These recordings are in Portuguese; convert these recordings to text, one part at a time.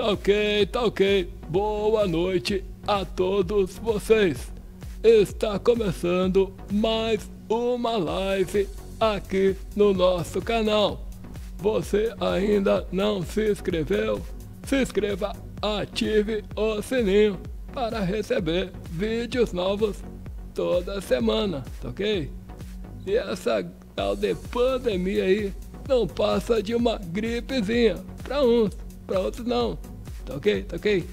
Tá ok, tá ok. Boa noite a todos vocês. Está começando mais uma live aqui no nosso canal. Você ainda não se inscreveu? Se inscreva, ative o sininho para receber vídeos novos toda semana, tá ok? E essa tal de pandemia aí não passa de uma gripezinha para uns, para outros não. Tá ok? Tá ok?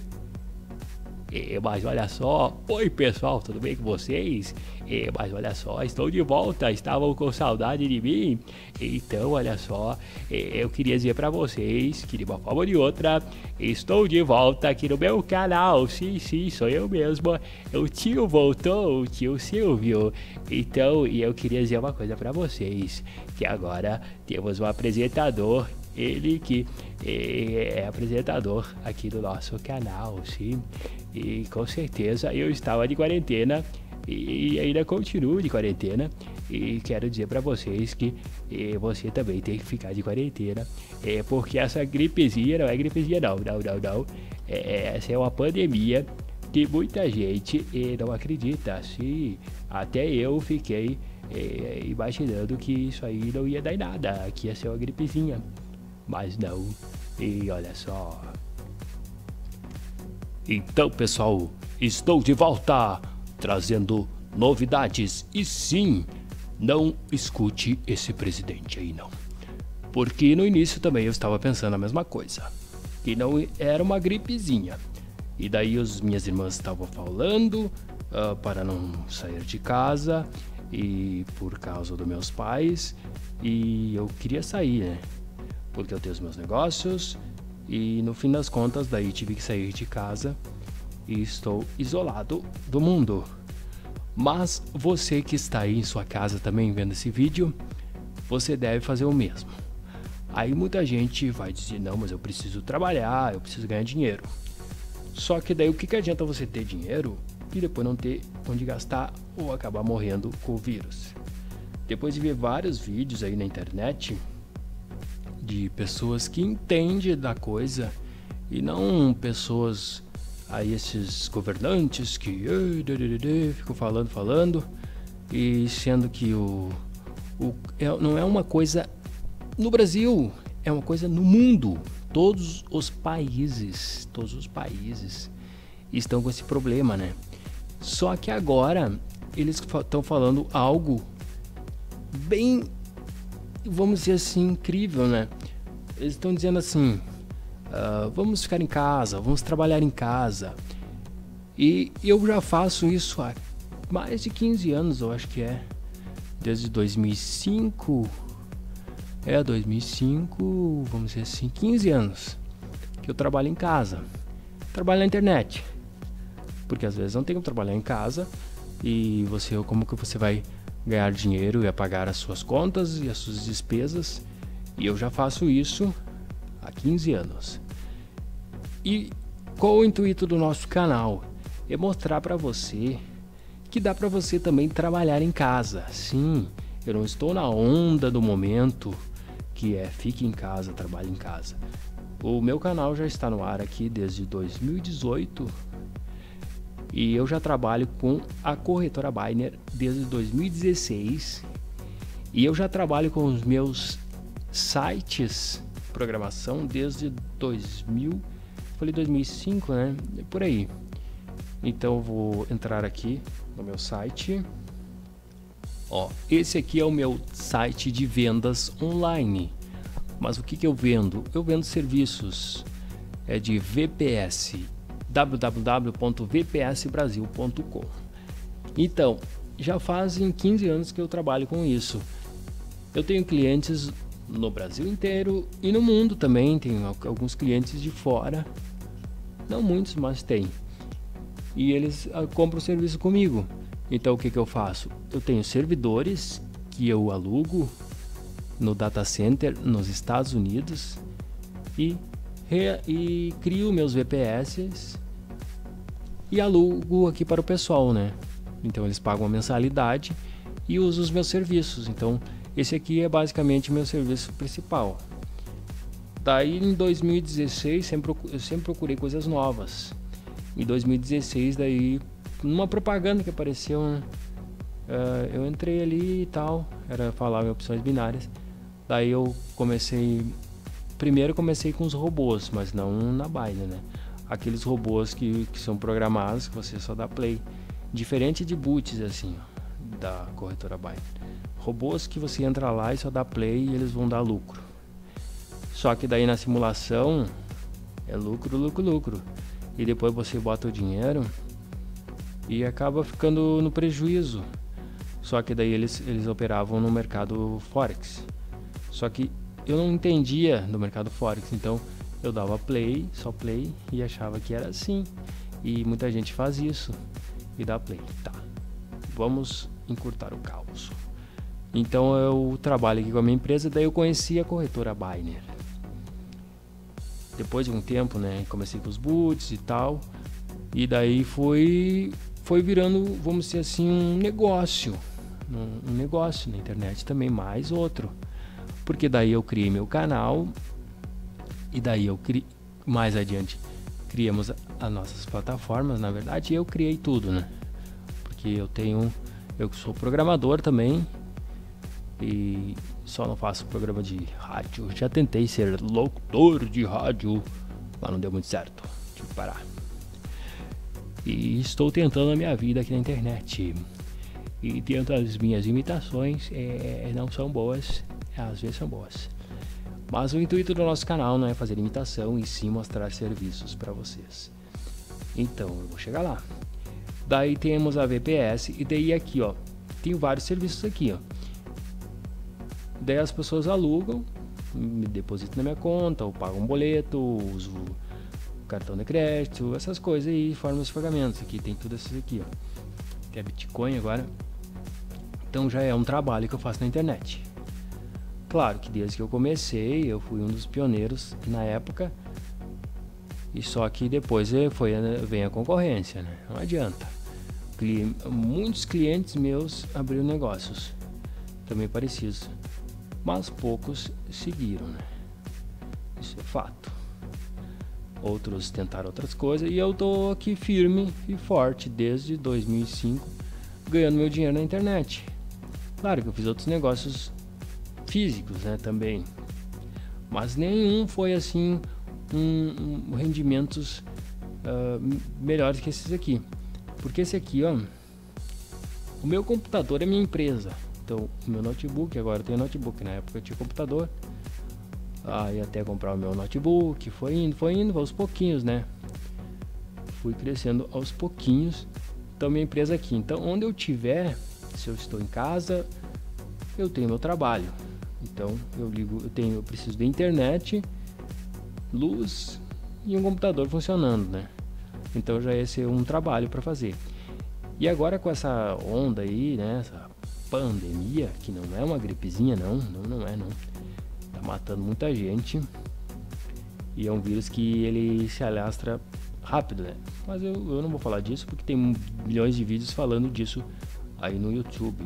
É, mas olha só, oi pessoal, tudo bem com vocês? É, mas olha só, estou de volta, estavam com saudade de mim. Então, olha só, eu queria dizer para vocês que de uma forma ou de outra, estou de volta aqui no meu canal. Sim, sim, sou eu mesmo. O tio voltou, o tio Silvio. Então, e eu queria dizer uma coisa para vocês, que agora temos um apresentador ele que é, é, apresentador aqui do nosso canal, sim. E com certeza eu estava de quarentena e ainda continuo de quarentena. E quero dizer para vocês que eh, você também tem que ficar de quarentena, é, porque essa gripezinha não é gripezinha, não, não, não, não. É, essa é uma pandemia que muita gente eh, não acredita. Sim, até eu fiquei eh, imaginando que isso aí não ia dar em nada, que ia ser uma gripezinha. Mas não, e olha só. Então, pessoal, estou de volta trazendo novidades e sim, não escute esse presidente aí não. Porque no início também eu estava pensando a mesma coisa, que não era uma gripezinha. E daí as minhas irmãs estavam falando uh, para não sair de casa e por causa dos meus pais e eu queria sair, né? Porque eu tenho os meus negócios e no fim das contas daí tive que sair de casa e estou isolado do mundo. Mas você que está aí em sua casa também vendo esse vídeo, você deve fazer o mesmo. Aí muita gente vai dizer: não, mas eu preciso trabalhar, eu preciso ganhar dinheiro. Só que daí o que, que adianta você ter dinheiro e depois não ter onde gastar ou acabar morrendo com o vírus? Depois de ver vários vídeos aí na internet de pessoas que entendem da coisa e não pessoas aí esses governantes que ficam falando, falando, e sendo que o, o é, não é uma coisa no Brasil, é uma coisa no mundo. Todos os países, todos os países estão com esse problema, né? Só que agora eles estão falando algo bem, vamos dizer assim, incrível, né? Eles estão dizendo assim: Uh, vamos ficar em casa, vamos trabalhar em casa. E eu já faço isso há mais de 15 anos, eu acho que é. Desde 2005. É, 2005, vamos dizer assim, 15 anos que eu trabalho em casa. Trabalho na internet. Porque às vezes não tem como trabalhar em casa e você como que você vai ganhar dinheiro e pagar as suas contas e as suas despesas. E eu já faço isso há 15 anos. E qual o intuito do nosso canal? É mostrar para você que dá para você também trabalhar em casa. Sim, eu não estou na onda do momento que é fique em casa, trabalhe em casa. O meu canal já está no ar aqui desde 2018 e eu já trabalho com a corretora Biner desde 2016 e eu já trabalho com os meus sites programação desde 2000, falei 2005, né? Por aí. Então eu vou entrar aqui no meu site. Ó, esse aqui é o meu site de vendas online. Mas o que, que eu vendo? Eu vendo serviços é de VPS, www.vpsbrasil.com. Então, já fazem 15 anos que eu trabalho com isso. Eu tenho clientes no Brasil inteiro e no mundo também. Tem alguns clientes de fora, não muitos, mas tem. E eles ah, compram o serviço comigo. Então o que, que eu faço? Eu tenho servidores que eu alugo no data center nos Estados Unidos e, e crio meus VPS e alugo aqui para o pessoal, né? Então eles pagam a mensalidade e usam os meus serviços. Então esse aqui é basicamente meu serviço principal. Daí em 2016 sempre, eu sempre procurei coisas novas. Em 2016 daí numa propaganda que apareceu, né? uh, eu entrei ali e tal, era falar em opções binárias. Daí eu comecei primeiro comecei com os robôs, mas não na Binance, né? Aqueles robôs que, que são programados que você só dá play, diferente de boots assim, da corretora Binance. Robôs que você entra lá e só dá play e eles vão dar lucro. Só que daí na simulação é lucro, lucro, lucro. E depois você bota o dinheiro e acaba ficando no prejuízo. Só que daí eles, eles operavam no mercado Forex. Só que eu não entendia do mercado Forex, então eu dava play, só play e achava que era assim. E muita gente faz isso e dá play. Tá, vamos encurtar o caos. Então eu trabalho aqui com a minha empresa, daí eu conheci a corretora Biner depois de um tempo, né, comecei com os boots e tal. E daí foi foi virando, vamos dizer assim, um negócio, um, um negócio na internet também mais outro. Porque daí eu criei meu canal e daí eu criei mais adiante criamos as nossas plataformas, na verdade, eu criei tudo, né? Porque eu tenho eu sou programador também e só não faço programa de rádio. Já tentei ser locutor de rádio, mas não deu muito certo. Tive que parar. E estou tentando a minha vida aqui na internet. E tento as minhas imitações, é, não são boas, às vezes são boas. Mas o intuito do nosso canal não é fazer imitação e sim mostrar serviços para vocês. Então eu vou chegar lá. Daí temos a VPS e daí aqui ó, tem vários serviços aqui ó. Daí as pessoas alugam, me depositam na minha conta, ou pagam um boleto, uso cartão de crédito, essas coisas aí, formas de pagamento. Aqui tem tudo isso aqui, ó. Tem Bitcoin agora. Então já é um trabalho que eu faço na internet. Claro que desde que eu comecei, eu fui um dos pioneiros na época. E só que depois é, foi, vem a concorrência, né? Não adianta. Muitos clientes meus abriram negócios também parecidos mas poucos seguiram, né? Isso é fato. Outros tentaram outras coisas e eu tô aqui firme e forte desde 2005, ganhando meu dinheiro na internet. Claro que eu fiz outros negócios físicos, né, também. Mas nenhum foi assim um, um rendimentos uh, melhores que esses aqui. Porque esse aqui, ó, o meu computador é minha empresa. Então, o meu notebook, agora eu tenho notebook, na época eu tinha computador. Aí até comprar o meu notebook, foi indo, foi indo aos pouquinhos, né? Fui crescendo aos pouquinhos. Então, minha empresa aqui. Então, onde eu tiver, se eu estou em casa, eu tenho meu trabalho. Então, eu ligo, eu tenho, eu preciso de internet, luz e um computador funcionando, né? Então já ia ser um trabalho para fazer. E agora com essa onda aí, né, essa pandemia, que não é uma gripezinha, não, não, não é, não. Tá matando muita gente. E é um vírus que ele se alastra rápido, né? Mas eu, eu não vou falar disso porque tem milhões de vídeos falando disso aí no YouTube.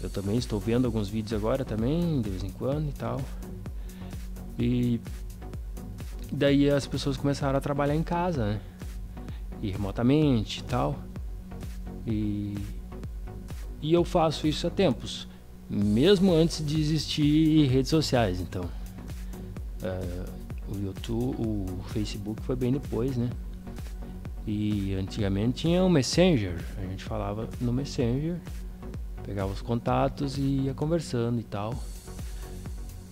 Eu também estou vendo alguns vídeos agora também, de vez em quando e tal. E daí as pessoas começaram a trabalhar em casa, né? E remotamente e tal. E e eu faço isso há tempos, mesmo antes de existir redes sociais. Então, uh, o YouTube, o Facebook foi bem depois, né? E antigamente tinha o Messenger, a gente falava no Messenger, pegava os contatos e ia conversando e tal.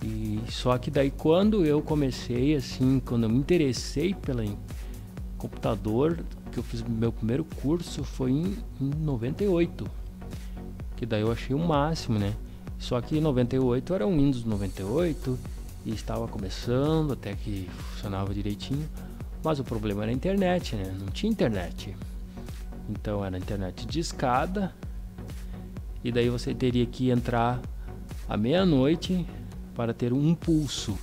E só que daí quando eu comecei assim, quando eu me interessei pelo computador, que eu fiz meu primeiro curso foi em, em 98 que daí eu achei o máximo, né? Só que 98 era um Windows 98 e estava começando até que funcionava direitinho, mas o problema era a internet, né? Não tinha internet. Então era internet de escada e daí você teria que entrar à meia-noite para ter um pulso.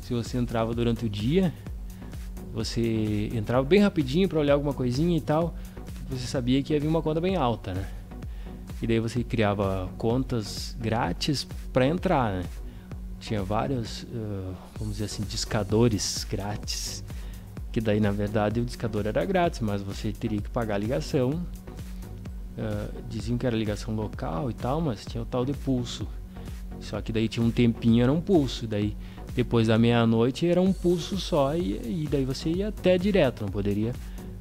Se você entrava durante o dia, você entrava bem rapidinho para olhar alguma coisinha e tal, você sabia que ia vir uma conta bem alta, né? E daí você criava contas grátis para entrar, né? tinha vários, uh, vamos dizer assim, discadores grátis. Que daí, na verdade, o discador era grátis, mas você teria que pagar a ligação. Uh, diziam que era ligação local e tal, mas tinha o tal de pulso. Só que daí tinha um tempinho, era um pulso. Daí, depois da meia-noite, era um pulso só. E, e, daí você ia até direto, não poderia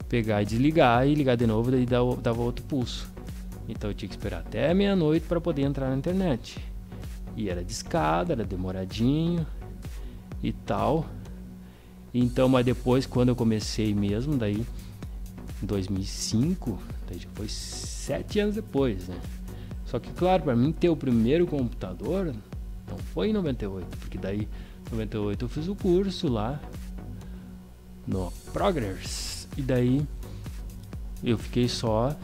pegar e desligar e ligar de novo, daí dava, dava outro pulso. Então eu tinha que esperar até meia-noite para poder entrar na internet. E era de escada, era demoradinho e tal. Então, mas depois, quando eu comecei mesmo, daí em 2005, daí já foi sete anos depois, né? Só que, claro, para mim ter o primeiro computador não foi em 98, porque daí em 98 eu fiz o curso lá no Progress. E daí eu fiquei só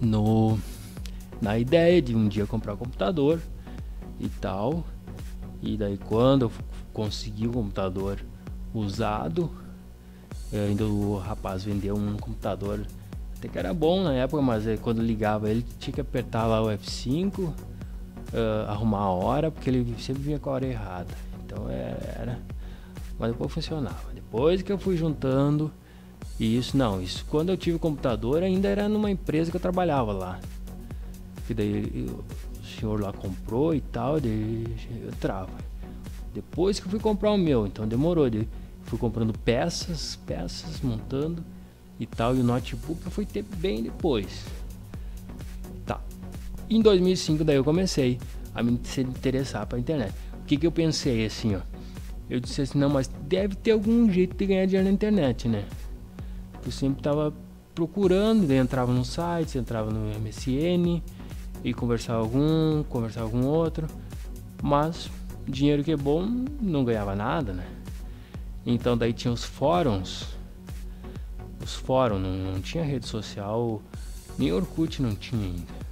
no na ideia de um dia comprar um computador e tal. E daí quando eu consegui o computador usado, eh, ainda o rapaz vendeu um computador até que era bom na época, mas eh, quando ligava ele tinha que apertar lá o F5, uh, eh, arrumar a hora, porque ele sempre vinha com a hora errada. Então era. Mas depois funcionava. Depois que eu fui juntando isso, não, isso quando eu tive o computador ainda era numa empresa que eu trabalhava lá. Que daí o senhor lá comprou e tal, daí eu trava. Depois que eu fui comprar o meu, então demorou. Daí fui comprando peças, peças, montando e tal. E o notebook eu fui ter bem depois. Tá. Em 2005 daí eu comecei a me interessar para internet. O que que eu pensei assim, ó? Eu disse assim, não, mas deve ter algum jeito de ganhar dinheiro na internet, né? Eu sempre tava procurando, daí entrava no site, entrava no MSN e conversava algum, conversava com outro, mas dinheiro que é bom não ganhava nada, né? Então daí tinha os fóruns os fóruns, não, não tinha rede social, nem Orkut não tinha ainda.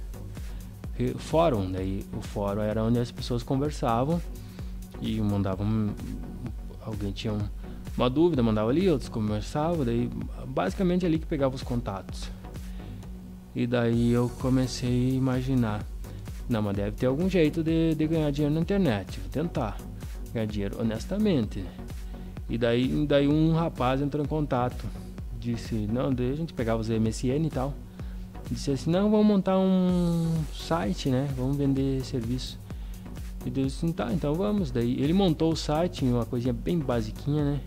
Fórum, daí o fórum era onde as pessoas conversavam e mandavam. Alguém tinha um, uma dúvida, mandava ali, outros conversavam, daí basicamente ali que pegava os contatos. E daí eu comecei a imaginar, não, mas deve ter algum jeito de, de ganhar dinheiro na internet, vou tentar ganhar dinheiro honestamente. E daí, daí um rapaz entrou em contato disse, não, daí a gente pegava os MSN e tal. Disse assim, não, vamos montar um site, né? Vamos vender serviço. E eu disse, tá, então vamos. Daí ele montou o site, uma coisinha bem basiquinha, né?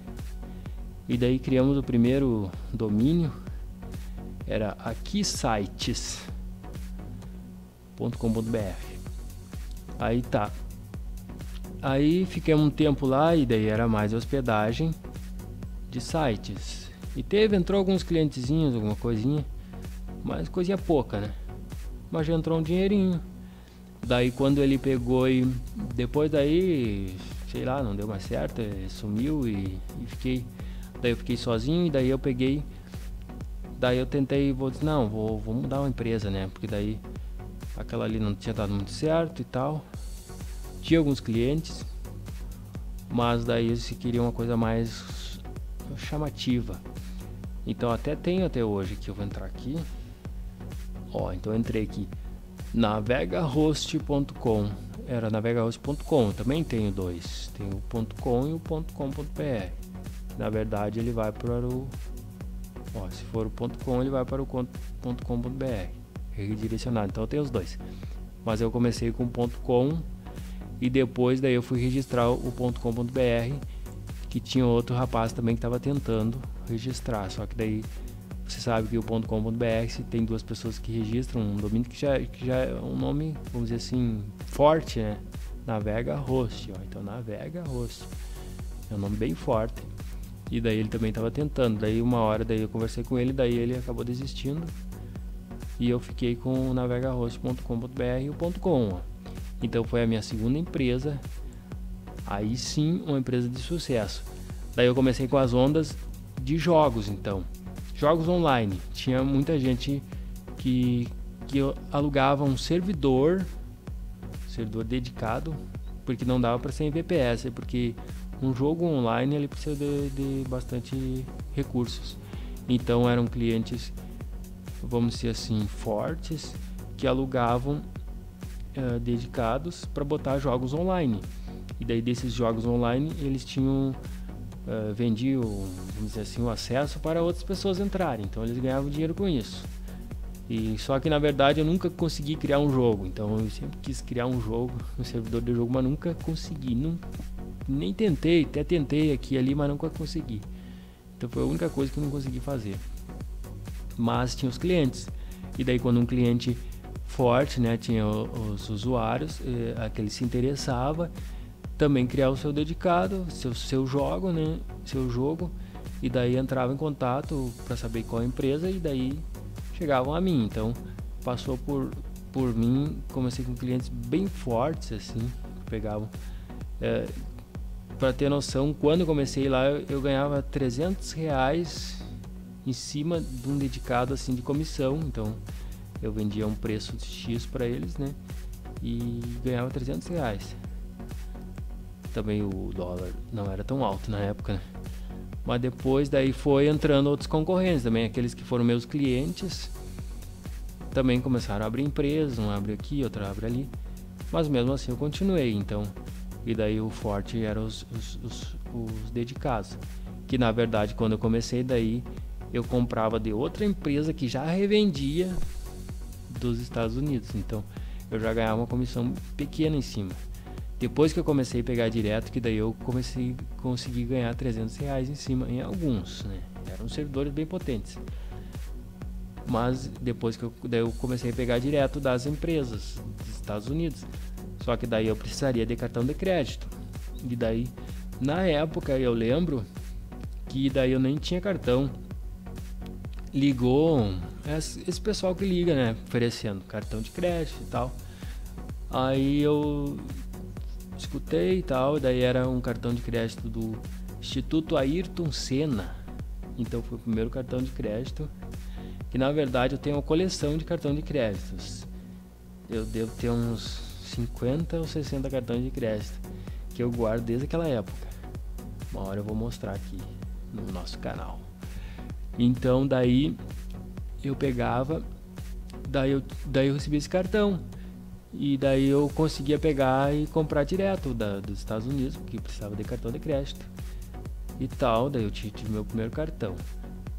E daí criamos o primeiro domínio. Era aqui sites.com.br. Aí tá. Aí fiquei um tempo lá e daí era mais hospedagem de sites. E teve, entrou alguns clientezinhos, alguma coisinha. Mas coisinha pouca, né? Mas já entrou um dinheirinho. Daí quando ele pegou e depois daí, sei lá, não deu mais certo, sumiu e, e fiquei. Daí eu fiquei sozinho e daí eu peguei. Daí eu tentei, vou dizer, não, vou, vou mudar uma empresa, né? Porque daí aquela ali não tinha dado muito certo e tal. Tinha alguns clientes, mas daí eles queriam uma coisa mais chamativa. Então até tenho até hoje que eu vou entrar aqui. Ó, então eu entrei aqui navegahost.com. Era navegahost.com, também tenho dois. Tem o .com e o .com.br. Na verdade, ele vai para o ó, se for o .com, ele vai para o .com.br. Redirecionado. Então tenho os dois. Mas eu comecei com .com e depois daí eu fui registrar o .com.br que tinha outro rapaz também que estava tentando registrar. Só que daí você sabe que o .com.br se tem duas pessoas que registram um domínio que já, que já é um nome, vamos dizer assim, forte, né? Navega Host, ó. Então Navega Host. É um nome bem forte. E daí ele também estava tentando. Daí uma hora daí eu conversei com ele, daí ele acabou desistindo. E eu fiquei com o navegahost.com.br e o .com. Então foi a minha segunda empresa. Aí sim, uma empresa de sucesso. Daí eu comecei com as ondas de jogos, então. Jogos online. Tinha muita gente que, que alugava um servidor, servidor dedicado, porque não dava para ser em VPS, porque um jogo online ele precisa de, de bastante recursos. Então eram clientes, vamos dizer assim, fortes que alugavam uh, dedicados para botar jogos online. E daí desses jogos online eles tinham uh, vendiam, vamos dizer assim, o acesso para outras pessoas entrarem. Então eles ganhavam dinheiro com isso. E só que na verdade eu nunca consegui criar um jogo. Então eu sempre quis criar um jogo, um servidor de jogo, mas nunca consegui. Nunca, nem tentei, até tentei aqui ali, mas nunca consegui. Então foi a única coisa que eu não consegui fazer. Mas tinha os clientes. E daí quando um cliente forte, né, tinha os usuários, eh, aquele se interessava, também criar o seu dedicado, seu seu jogo, né, seu jogo, e daí entrava em contato para saber qual empresa e daí chegavam a mim. Então passou por por mim, comecei com clientes bem fortes assim, pegavam é, para ter noção, quando eu comecei lá eu, eu ganhava 300 reais em cima de um dedicado assim de comissão, então eu vendia um preço X para eles, né? E ganhava 300 reais. Também o dólar não era tão alto na época, né? Mas depois daí foi entrando outros concorrentes também, aqueles que foram meus clientes. Também começaram a abrir empresas, um abre aqui, outro abre ali. Mas mesmo assim eu continuei, então. E daí o forte eram os, os, os, os. Que na verdade quando eu comecei daí eu comprava de outra empresa que já revendia dos Estados Unidos. Então eu já ganhava uma comissão pequena em cima. Depois que eu comecei a pegar direto, que daí eu comecei a conseguir ganhar 300 reais em cima, em alguns, né? Eram servidores bem potentes. Mas depois que eu, daí eu comecei a pegar direto das empresas dos Estados Unidos. Só que daí eu precisaria de cartão de crédito. E daí, na época, eu lembro que daí eu nem tinha cartão. Ligou esse pessoal que liga, né? Oferecendo cartão de crédito e tal. Aí eu escutei e tal, daí era um cartão de crédito do Instituto Ayrton Senna. Então foi o primeiro cartão de crédito. Que na verdade eu tenho uma coleção de cartão de créditos. Eu devo ter uns 50 ou 60 cartões de crédito que eu guardo desde aquela época. Uma hora eu vou mostrar aqui no nosso canal. Então daí eu pegava, daí eu, daí eu recebi esse cartão. E daí eu conseguia pegar e comprar direto da, dos Estados Unidos, porque precisava de cartão de crédito e tal. Daí eu tive meu primeiro cartão.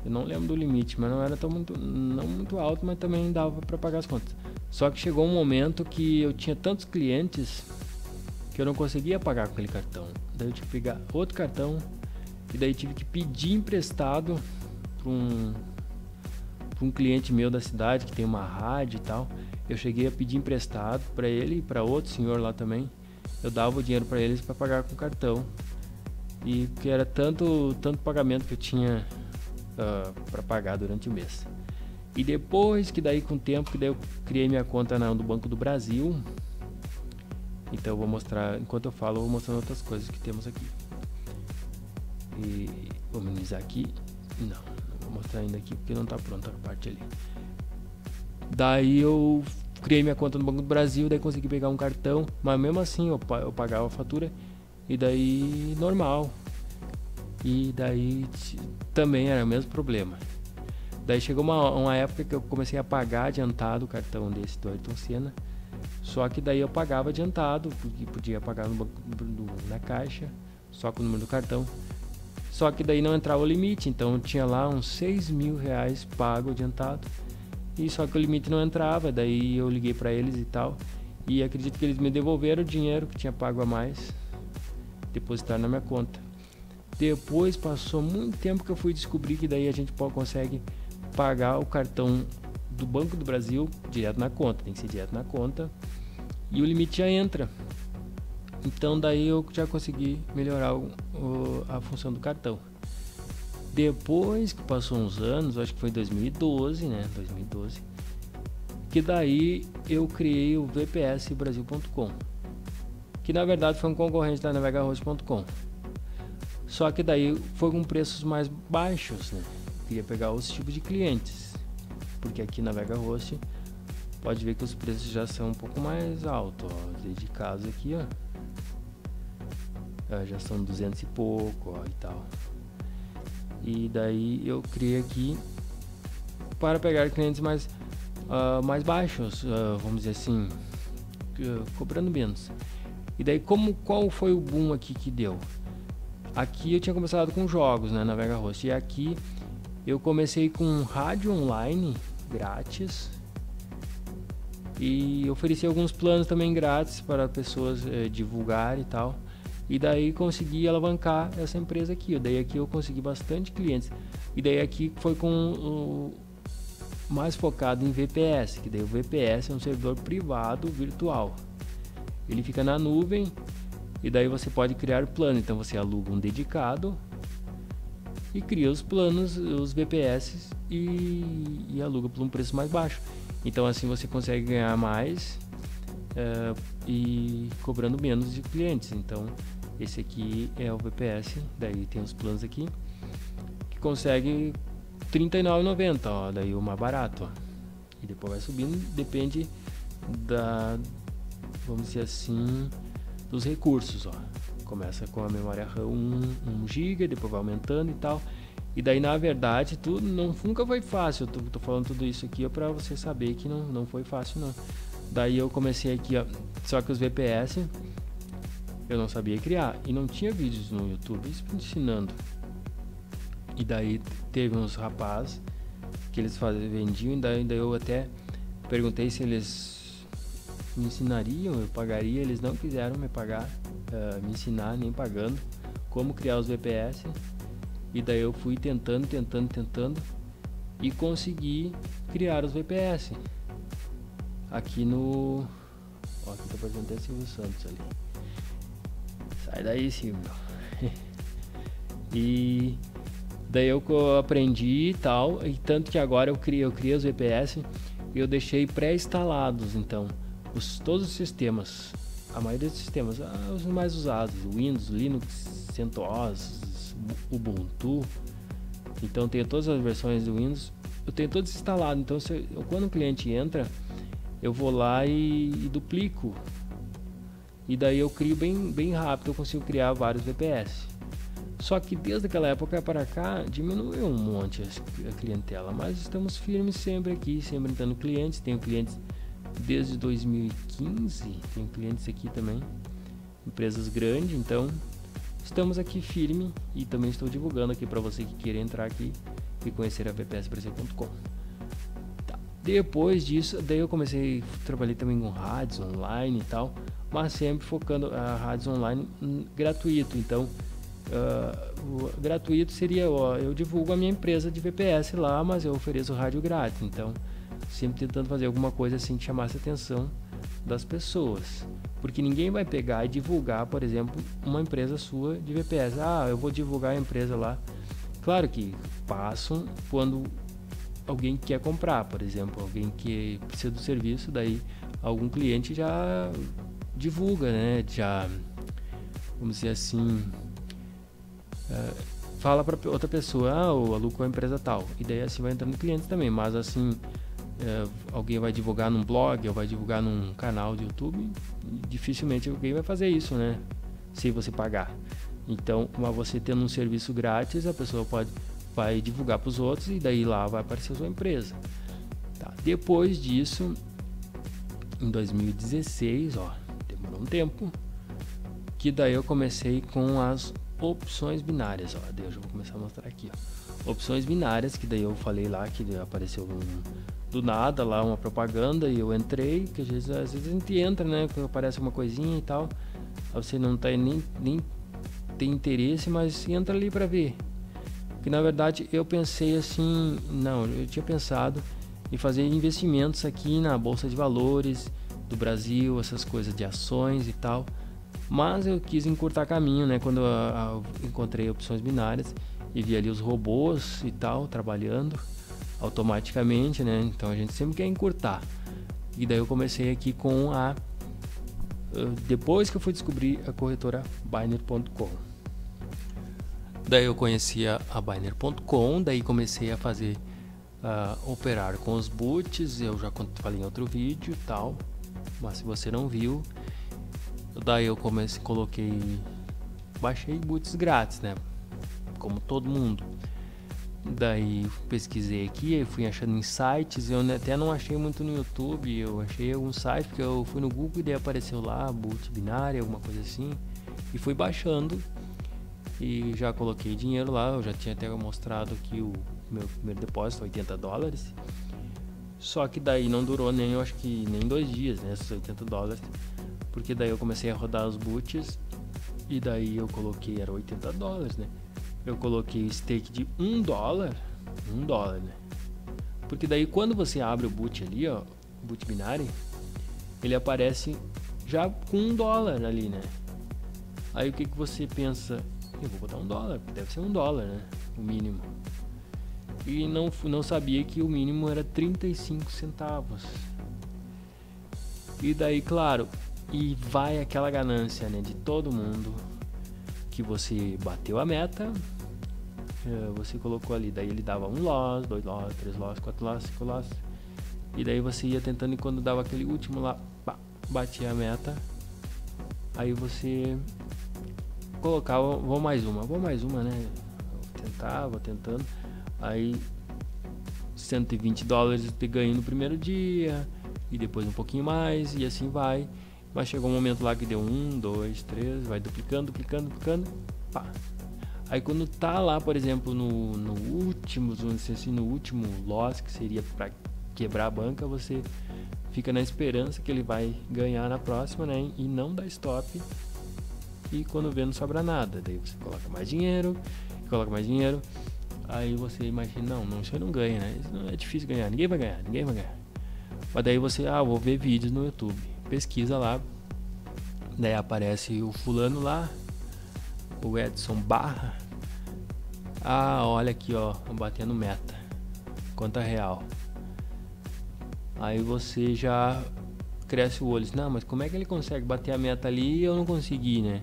Eu não lembro do limite, mas não era tão muito, não muito alto, mas também dava para pagar as contas. Só que chegou um momento que eu tinha tantos clientes que eu não conseguia pagar com aquele cartão. Daí eu tive que pegar outro cartão e daí tive que pedir emprestado para um, um cliente meu da cidade que tem uma rádio e tal. Eu cheguei a pedir emprestado para ele e para outro senhor lá também. Eu dava o dinheiro para eles para pagar com cartão. E que era tanto tanto pagamento que eu tinha uh, ah, para pagar durante o mês. E depois que daí com o tempo que daí eu criei minha conta na do Banco do Brasil. Então eu vou mostrar, enquanto eu falo, eu vou mostrando outras coisas que temos aqui. E vou minimizar aqui. Não, vou mostrar ainda aqui porque não está pronta a parte ali. Daí eu criei minha conta no Banco do Brasil, daí consegui pegar um cartão, mas mesmo assim eu pagava a fatura e daí normal. E daí também era o mesmo problema. Daí chegou uma, uma época que eu comecei a pagar adiantado o cartão desse do Ayrton Senna. Só que daí eu pagava adiantado, porque podia pagar no no, na caixa, só com o número do cartão. Só que daí não entrava o limite, então tinha lá uns 6 mil reais pago adiantado. E só que o limite não entrava, daí eu liguei para eles e tal. E acredito que eles me devolveram o dinheiro que tinha pago a mais, depositaram na minha conta. Depois passou muito tempo que eu fui descobrir que daí a gente consegue pagar o cartão do Banco do Brasil direto na conta, tem que ser direto na conta e o limite já entra. Então daí eu já consegui melhorar o, o, a função do cartão. Depois que passou uns anos, acho que foi 2012, né? 2012. Que daí eu criei o vpsbrasil.com. Que na verdade foi um concorrente da navegahost.com. Só que daí foi com preços mais baixos, né? Queria pegar outros tipos de clientes. Porque aqui na Vega Host pode ver que os preços já são um pouco mais altos, ó. Dedicados aqui, ó. Já são 200 e pouco, ó, e tal. E daí eu criei aqui para pegar clientes mais, uh, mais baixos, uh, vamos dizer assim, uh, cobrando menos. E daí como qual foi o boom aqui que deu? Aqui eu tinha começado com jogos, né, na Vega Host. E aqui eu comecei com rádio online grátis e ofereci alguns planos também grátis para pessoas eh, divulgar e tal. E daí consegui alavancar essa empresa aqui. Daí aqui eu consegui bastante clientes. E daí aqui foi com o mais focado em VPS, que daí o VPS é um servidor privado virtual. Ele fica na nuvem e daí você pode criar plano. Então você aluga um dedicado e cria os planos, os VPS e, e aluga por um preço mais baixo. Então assim você consegue ganhar mais uh, e cobrando menos de clientes. Então esse aqui é o VPS, daí tem os planos aqui que consegue R$ 39,90, ó, daí o mais barato, ó. E depois vai subindo, depende da vamos dizer assim, dos recursos, ó. Começa com a memória RAM 1, 1 GB, depois vai aumentando e tal. E daí, na verdade, tudo não, nunca foi fácil. Eu tô, tô falando tudo isso aqui para você saber que não, não foi fácil, não. Daí eu comecei aqui, ó, só que os VPS eu não sabia criar e não tinha vídeos no YouTube ensinando. E daí teve uns rapazes que eles faziam, vendiam, e daí, daí eu até perguntei se eles me ensinariam, eu pagaria, eles não quiseram me pagar, uh, me ensinar nem pagando como criar os VPS e daí eu fui tentando, tentando, tentando e consegui criar os VPS. Aqui no. Ó, aqui tá até Silvio Santos ali. Sai daí, Silvio. e daí eu aprendi e tal. E tanto que agora eu criei, eu criei os VPS e eu deixei pré-instalados. Então, os, todos os sistemas, a maioria dos sistemas, ah, os mais usados, Windows, Linux, CentOS, Ubuntu. Então tenho todas as versões do Windows. Eu tenho todos instalados. Então se eu, quando o cliente entra, eu vou lá e, e, duplico. E daí eu crio bem, bem rápido, eu consigo criar vários VPS. Só que desde aquela época para cá diminuiu um monte a clientela, mas estamos firmes sempre aqui, sempre entrando clientes. Tenho clientes desde 2015, tenho clientes aqui também, empresas grandes, então Estamos aqui firme e também estou divulgando aqui para você que queira entrar aqui e conhecer a vpsbrasil.com. Tá. Depois disso, daí eu comecei, trabalhei também com rádios online e tal, mas sempre focando a rádios online gratuito. Então, uh, gratuito seria, ó, eu divulgo a minha empresa de VPS lá, mas eu ofereço rádio grátis. Então, sempre tentando fazer alguma coisa assim que chamasse a atenção das pessoas. Porque ninguém vai pegar e divulgar, por exemplo, uma empresa sua de VPS. Ah, eu vou divulgar a empresa lá. Claro que passam quando alguém quer comprar, por exemplo, alguém que precisa do serviço, daí algum cliente já divulga, né? Já, vamos dizer assim, é, fala para outra pessoa, ah, o alugo a empresa tal, e daí assim vai entrando clientes também, mas assim é, alguém vai divulgar num blog ou vai divulgar num canal de YouTube, dificilmente alguém vai fazer isso, né? Se você pagar. Então, mas você tendo um serviço grátis, a pessoa pode vai divulgar para os outros e daí lá vai aparecer a sua empresa. Tá. Depois disso, em 2016, ó, demorou um tempo, que daí eu comecei com as opções binárias, ó. Daí eu vou começar a mostrar aqui, ó. Opções binárias, que daí eu falei lá que apareceu um do nada lá uma propaganda e eu entrei, que às vezes, às vezes a gente entra, né? Quando aparece uma coisinha e tal. Você não tá nem, nem tem interesse, mas entra ali para ver. Que na verdade eu pensei assim, não, eu tinha pensado em fazer investimentos aqui na bolsa de valores do Brasil, essas coisas de ações e tal. Mas eu quis encurtar caminho, né? Quando eu, eu encontrei opções binárias e vi ali os robôs e tal trabalhando automaticamente, né? Então a gente sempre quer encurtar. E daí eu comecei aqui com a depois que eu fui descobrir a corretora Biner.com. Daí eu conhecia a Biner.com, daí comecei a fazer uh, operar com os boots, eu já falei em outro vídeo tal, mas se você não viu, daí eu comecei, coloquei, baixei boots grátis, né? Como todo mundo. Daí pesquisei aqui, fui achando em sites, eu até não achei muito no YouTube, eu achei algum site, porque eu fui no Google e daí apareceu lá, boot binária, alguma coisa assim, e fui baixando e já coloquei dinheiro lá, eu já tinha até mostrado aqui o meu primeiro depósito, 80 dólares. Só que daí não durou nem, eu acho que nem dois dias, né, esses 80 dólares, porque daí eu comecei a rodar os boots e daí eu coloquei, era 80 dólares, né? Eu coloquei stake de um dólar, um dólar, né? Porque daí quando você abre o boot ali, ó, boot binário, ele aparece já com um dólar ali, né? Aí o que que você pensa? Eu vou botar um dólar, deve ser um dólar, né? O mínimo. E não, não sabia que o mínimo era 35 centavos. E daí, claro, e vai aquela ganância, né, de todo mundo que você bateu a meta, você colocou ali, daí ele dava um loss, dois loss, três loss, quatro loss, cinco loss. E daí você ia tentando e quando dava aquele último lá, pá, batia a meta. Aí você colocava, vou mais uma, vou mais uma, né? Tentava, tentando. Aí 120 dólares te ganhei no primeiro dia, e depois um pouquinho mais, e assim vai. Mas chegou um momento lá que deu um, dois, três, vai duplicando, duplicando, duplicando, pá, Aí quando tá lá, por exemplo, no, no último, assim, no último loss, que seria para quebrar a banca, você fica na esperança que ele vai ganhar na próxima, né? E não dá stop. E quando vê não sobra nada. Daí você coloca mais dinheiro, coloca mais dinheiro. Aí você imagina, não, não, isso aí não ganha, né? Isso não é difícil ganhar, ninguém vai ganhar, ninguém vai ganhar. Mas daí você, ah, vou ver vídeos no YouTube. Pesquisa lá. Daí aparece o fulano lá, o Edson Barra. Ah, olha aqui, ó, batendo meta. Conta real. Aí você já cresce o olho. Não, mas como é que ele consegue bater a meta ali e eu não consegui, né?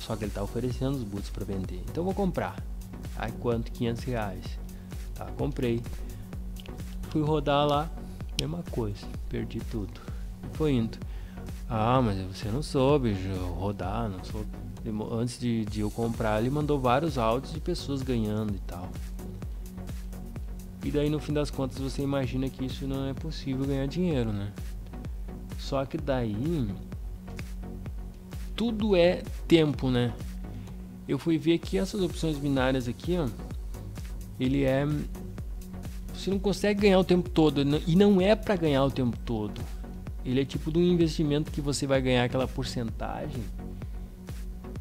Só que ele tá oferecendo os boots para vender. Então vou comprar. Aí quanto? 500 reais. Tá, comprei. Fui rodar lá, mesma coisa. Perdi tudo. Foi indo. Ah, mas você não soube rodar, não soube antes de, de eu comprar, ele mandou vários áudios de pessoas ganhando e tal. E daí no fim das contas você imagina que isso não é possível ganhar dinheiro, né? Só que daí tudo é tempo, né? Eu fui ver que essas opções binárias aqui, ó, ele é você não consegue ganhar o tempo todo e não é para ganhar o tempo todo. Ele é tipo de um investimento que você vai ganhar aquela porcentagem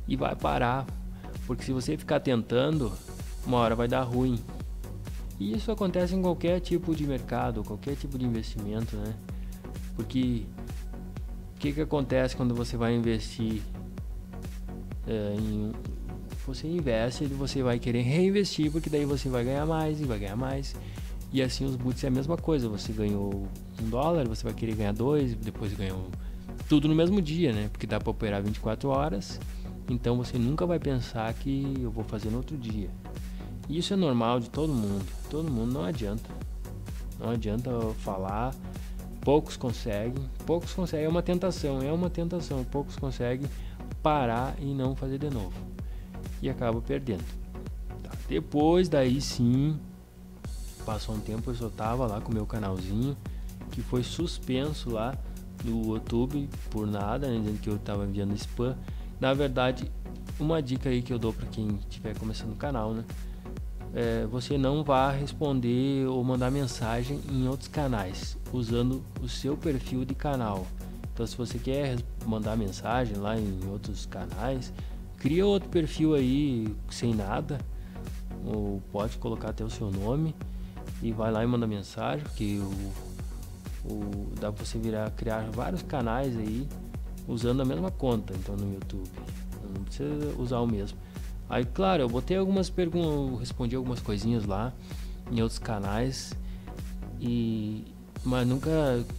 e vai parar. Porque se você ficar tentando, uma hora vai dar ruim. E isso acontece em qualquer tipo de mercado, qualquer tipo de investimento, né? Porque o que, que acontece quando você vai investir é, em você investe e você vai querer reinvestir porque daí você vai ganhar mais e vai ganhar mais e assim os boots é a mesma coisa você ganhou um dólar você vai querer ganhar dois depois ganhou tudo no mesmo dia né porque dá para operar 24 horas então você nunca vai pensar que eu vou fazer no outro dia. Isso é normal de todo mundo. Todo mundo não adianta. Não adianta falar. Poucos conseguem. Poucos conseguem. É uma tentação. É uma tentação. Poucos conseguem parar e não fazer de novo. E acaba perdendo. Tá. Depois daí sim. Passou um tempo eu só tava lá com o meu canalzinho. Que foi suspenso lá no YouTube por nada, né, dizendo que eu tava enviando spam. Na verdade, uma dica aí que eu dou para quem estiver começando o canal, né? É, você não vá responder ou mandar mensagem em outros canais usando o seu perfil de canal. Então, se você quer mandar mensagem lá em outros canais, cria outro perfil aí sem nada, ou pode colocar até o seu nome e vai lá e manda mensagem, que o, o dá para você virar criar vários canais aí usando a mesma conta, então no YouTube. Não precisa usar o mesmo. Aí, claro, eu botei algumas perguntas, respondi algumas coisinhas lá em outros canais e mas nunca,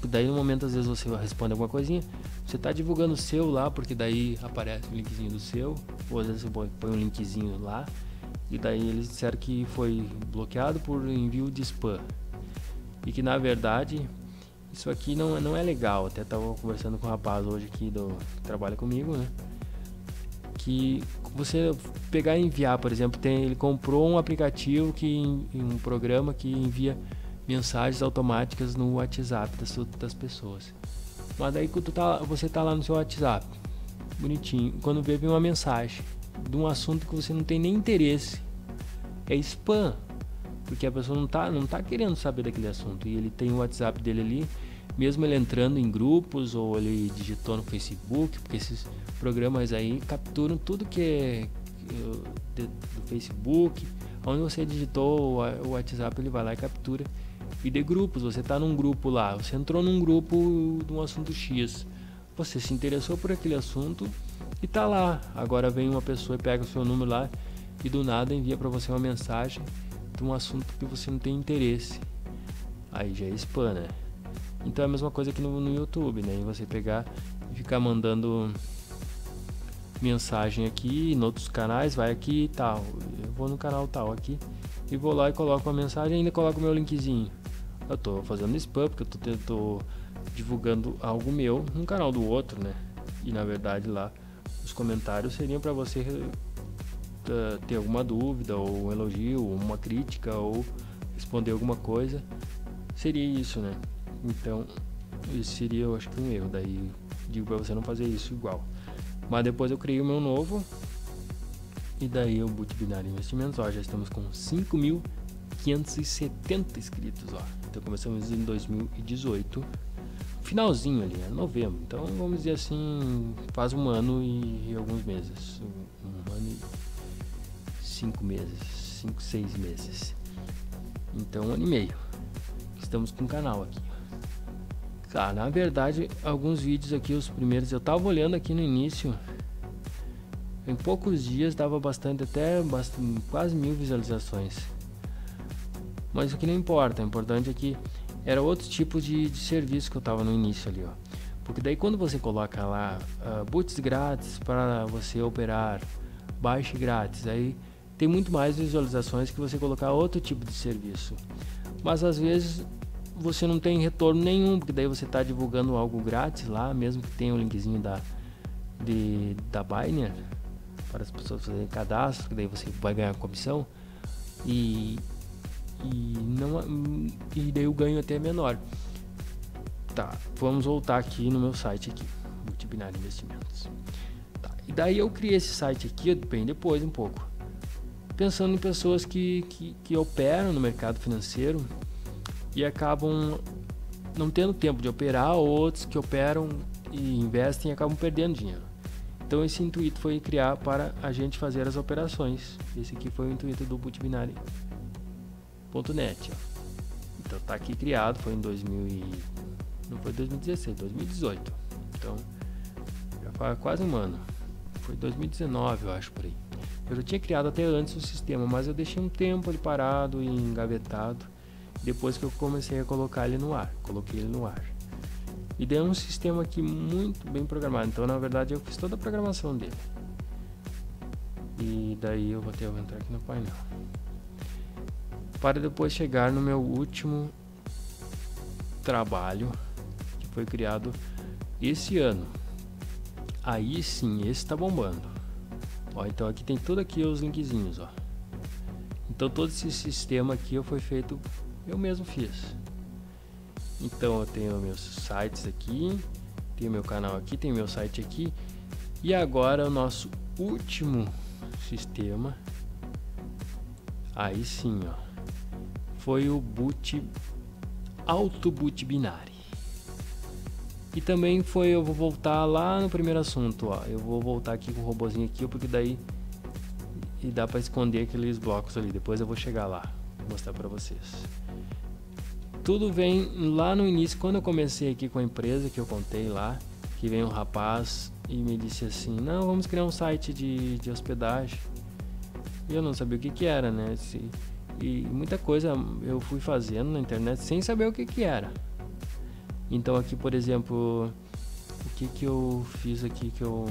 daí no momento às vezes você responde alguma coisinha, você tá divulgando o seu lá, porque daí aparece o linkzinho do seu, ou às vezes você põe um linkzinho lá, e daí eles disseram que foi bloqueado por envio de spam. E que na verdade isso aqui não, não é legal. Até tava conversando com um rapaz hoje aqui do que trabalha comigo, né? que você pegar e enviar, por exemplo, tem, ele comprou um aplicativo que um programa que envia mensagens automáticas no WhatsApp das, das pessoas. Mas daí quando tá, você tá lá no seu WhatsApp, bonitinho, quando vê uma mensagem de um assunto que você não tem nem interesse, é spam, porque a pessoa não tá, não tá querendo saber daquele assunto e ele tem o WhatsApp dele ali, mesmo ele entrando em grupos ou ele digitou no Facebook, porque esses programas aí capturam tudo que é do Facebook, onde você digitou o WhatsApp, ele vai lá e captura e de grupos. Você está num grupo lá, você entrou num grupo de um assunto X, você se interessou por aquele assunto e tá lá. Agora vem uma pessoa e pega o seu número lá e do nada envia para você uma mensagem de um assunto que você não tem interesse. Aí já é spam, né? Então é a mesma coisa que no, no YouTube, né? E você pegar e ficar mandando mensagem aqui, em outros canais, vai aqui e tal. Eu vou no canal tal aqui e vou lá e coloco uma mensagem e ainda coloco meu linkzinho. Eu tô fazendo spam porque eu tô, tô divulgando algo meu no canal do outro, né? E na verdade lá os comentários seriam para você uh, ter alguma dúvida ou um elogio, ou uma crítica ou responder alguma coisa. Seria isso, né? Então, isso seria, eu acho que um erro. Daí digo para você não fazer isso igual. Mas depois eu criei o meu novo. E daí o Boot Binário Investimentos, ó, já estamos com 5.570 inscritos, ó. Então começamos em 2018. Finalzinho ali, é novembro. Então vamos dizer assim, faz um ano e, e alguns meses. Cinco meses. Cinco, seis meses. Então um ano e meio. Estamos com o canal aqui. Cara, na verdade, alguns vídeos aqui, os primeiros, eu tava olhando aqui no início. Em poucos dias dava bastante, até bastante, quase mil visualizações. Mas o que não importa, o importante é que era outro tipo de, de serviço que eu tava no início ali, ó. Porque daí quando você coloca lá uh, boots grátis para você operar, baixe grátis, aí tem muito mais visualizações que você colocar outro tipo de serviço. Mas às vezes você não tem retorno nenhum, porque daí você está divulgando algo grátis lá, mesmo que tenha o um linkzinho da, de, da Binance para as pessoas fazerem cadastro, que daí você vai ganhar comissão e, e, não, e daí o ganho até é menor. Tá, vamos voltar aqui no meu site aqui, Multibinário Investimentos. Tá, e daí eu criei esse site aqui bem depois um pouco, pensando em pessoas que, que, que operam no mercado financeiro e acabam não tendo tempo de operar, ou outros que operam e investem e acabam perdendo dinheiro. Então esse intuito foi criar para a gente fazer as operações. Esse aqui foi o intuito do Bootbinary.net. Então tá aqui criado, foi em 2000 e... não foi 2016, 2018. Então já faz quase um ano. Foi 2019, eu acho por aí. Eu já tinha criado até antes o sistema, mas eu deixei um tempo ali parado e engavetado depois que eu comecei a colocar ele no ar, coloquei ele no ar. E deu um sistema aqui muito bem programado. Então, na verdade, eu fiz toda a programação dele. E daí eu vou ter que entrar aqui no painel. Para depois chegar no meu último trabalho, que foi criado esse ano. Aí sim, esse está bombando. Ó, então aqui tem tudo aqui os linkzinhos, ó. Então todo esse sistema aqui foi feito eu mesmo fiz. Então eu tenho meus sites aqui, tenho meu canal aqui, tenho meu site aqui. E agora o nosso último sistema. Aí sim, ó. Foi o boot auto boot binário. E também foi, eu vou voltar lá no primeiro assunto, ó. Eu vou voltar aqui com o robozinho aqui, porque daí e dá para esconder aqueles blocos ali. Depois eu vou chegar lá, vou mostrar para vocês tudo vem lá no início, quando eu comecei aqui com a empresa que eu contei lá, que veio um rapaz e me disse assim, não, vamos criar um site de, de hospedagem. E eu não sabia o que que era, né? E muita coisa eu fui fazendo na internet sem saber o que que era. Então aqui, por exemplo, o que que eu fiz aqui que eu,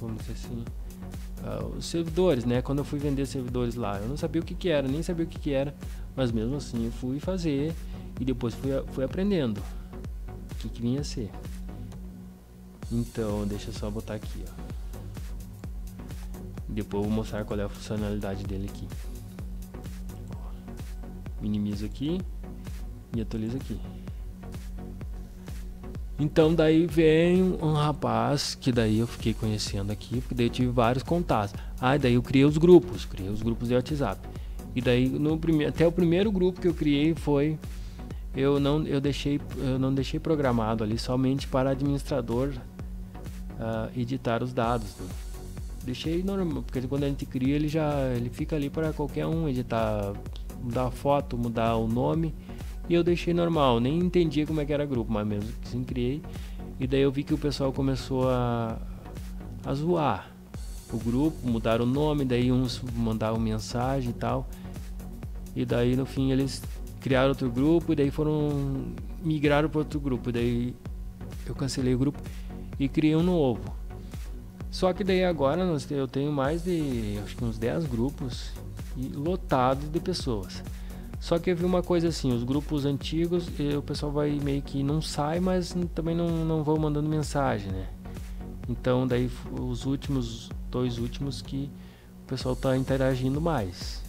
vamos dizer assim, uh, os servidores, né? Quando eu fui vender servidores lá, eu não sabia o que que era, nem sabia o que que era, mas mesmo assim eu fui fazer e depois fui, fui aprendendo o que, que vinha a ser. Então, deixa eu só botar aqui, ó. Depois eu vou mostrar qual é a funcionalidade dele aqui. Minimizo aqui e atualizo aqui. Então daí vem um rapaz que daí eu fiquei conhecendo aqui, porque daí eu tive vários contatos. Ah, daí eu criei os grupos, criei os grupos de WhatsApp. E daí no primeiro, até o primeiro grupo que eu criei foi eu não eu deixei eu não deixei programado ali somente para administrador uh, editar os dados. Né? Deixei normal, porque quando a gente cria ele já ele fica ali para qualquer um editar, mudar a foto, mudar o nome e eu deixei normal, nem entendia como é que era grupo, mas mesmo que sim criei. E daí eu vi que o pessoal começou a, a zoar o grupo, mudar o nome, daí uns mandavam mensagem e tal. E daí no fim eles criaram outro grupo e daí foram migraram para outro grupo. E daí eu cancelei o grupo e criei um novo. Só que daí agora eu tenho mais de acho que uns 10 grupos e lotado de pessoas. Só que eu vi uma coisa assim, os grupos antigos, o pessoal vai meio que não sai, mas também não, não vão mandando mensagem, né? Então daí os últimos, dois últimos que o pessoal está interagindo mais.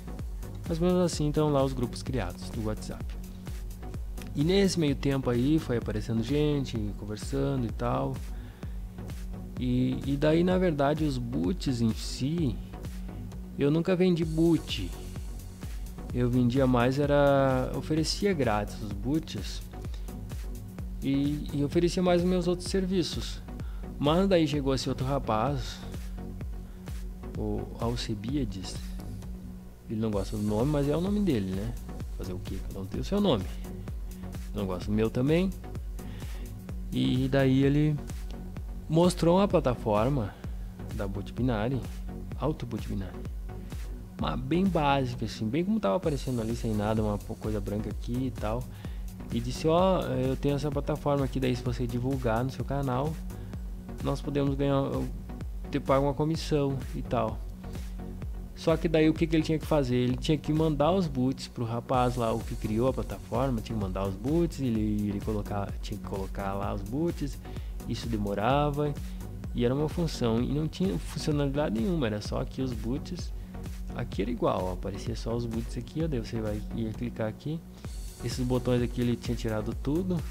Mas mesmo assim estão lá os grupos criados do WhatsApp. E nesse meio tempo aí foi aparecendo gente, conversando e tal. E, e daí na verdade os boots em si, eu nunca vendi boot eu vendia mais era oferecia grátis os boots e, e oferecia mais os meus outros serviços. Mas daí chegou esse outro rapaz, o Alcebiades. Ele não gosta do nome, mas é o nome dele, né? Fazer o que? Um tem o seu nome. Não gosta do meu também. E daí ele mostrou uma plataforma da Boot Binary, Auto Boot uma bem básica, assim, bem como tava aparecendo ali, sem nada, uma coisa branca aqui e tal. E disse, ó, oh, eu tenho essa plataforma aqui, daí se você divulgar no seu canal, nós podemos ganhar, ter pago uma comissão e tal. Só que daí o que, que ele tinha que fazer? Ele tinha que mandar os boots pro rapaz lá, o que criou a plataforma, tinha que mandar os boots, ele, ele colocar, tinha que colocar lá os boots, isso demorava e era uma função e não tinha funcionalidade nenhuma, era só aqui os boots Aqui era igual, ó, aparecia só os boots aqui, ó, daí você vai ia clicar aqui. Esses botões aqui ele tinha tirado tudo.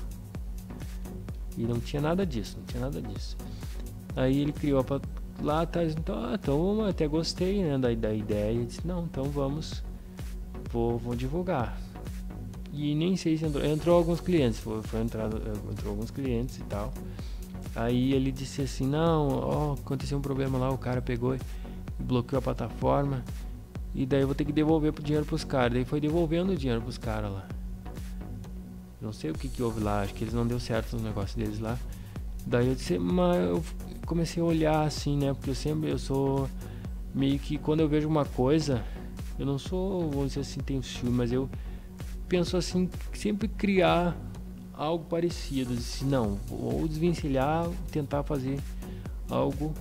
E não tinha nada disso, não tinha nada disso. Aí ele criou pra, lá atrás, então, ah, então até gostei né, da, da ideia. Disse, não, então vamos, vou, vou divulgar. E nem sei se entrou, entrou alguns clientes, foi, foi entrado, entrou alguns clientes e tal. Aí ele disse assim, não, ó, aconteceu um problema lá, o cara pegou e bloqueou a plataforma. E daí eu vou ter que devolver o dinheiro pros caras. Daí foi devolvendo o dinheiro pros caras lá. Não sei o que que houve lá, acho que eles não deu certo os negócios deles lá. Daí eu disse, mas eu comecei a olhar assim, né? Porque eu sempre eu sou meio que quando eu vejo uma coisa, eu não sou, vou dizer assim, tenho ciúme, mas eu penso assim, sempre criar algo parecido. Disse, não, vou desvencilhar, tentar fazer algo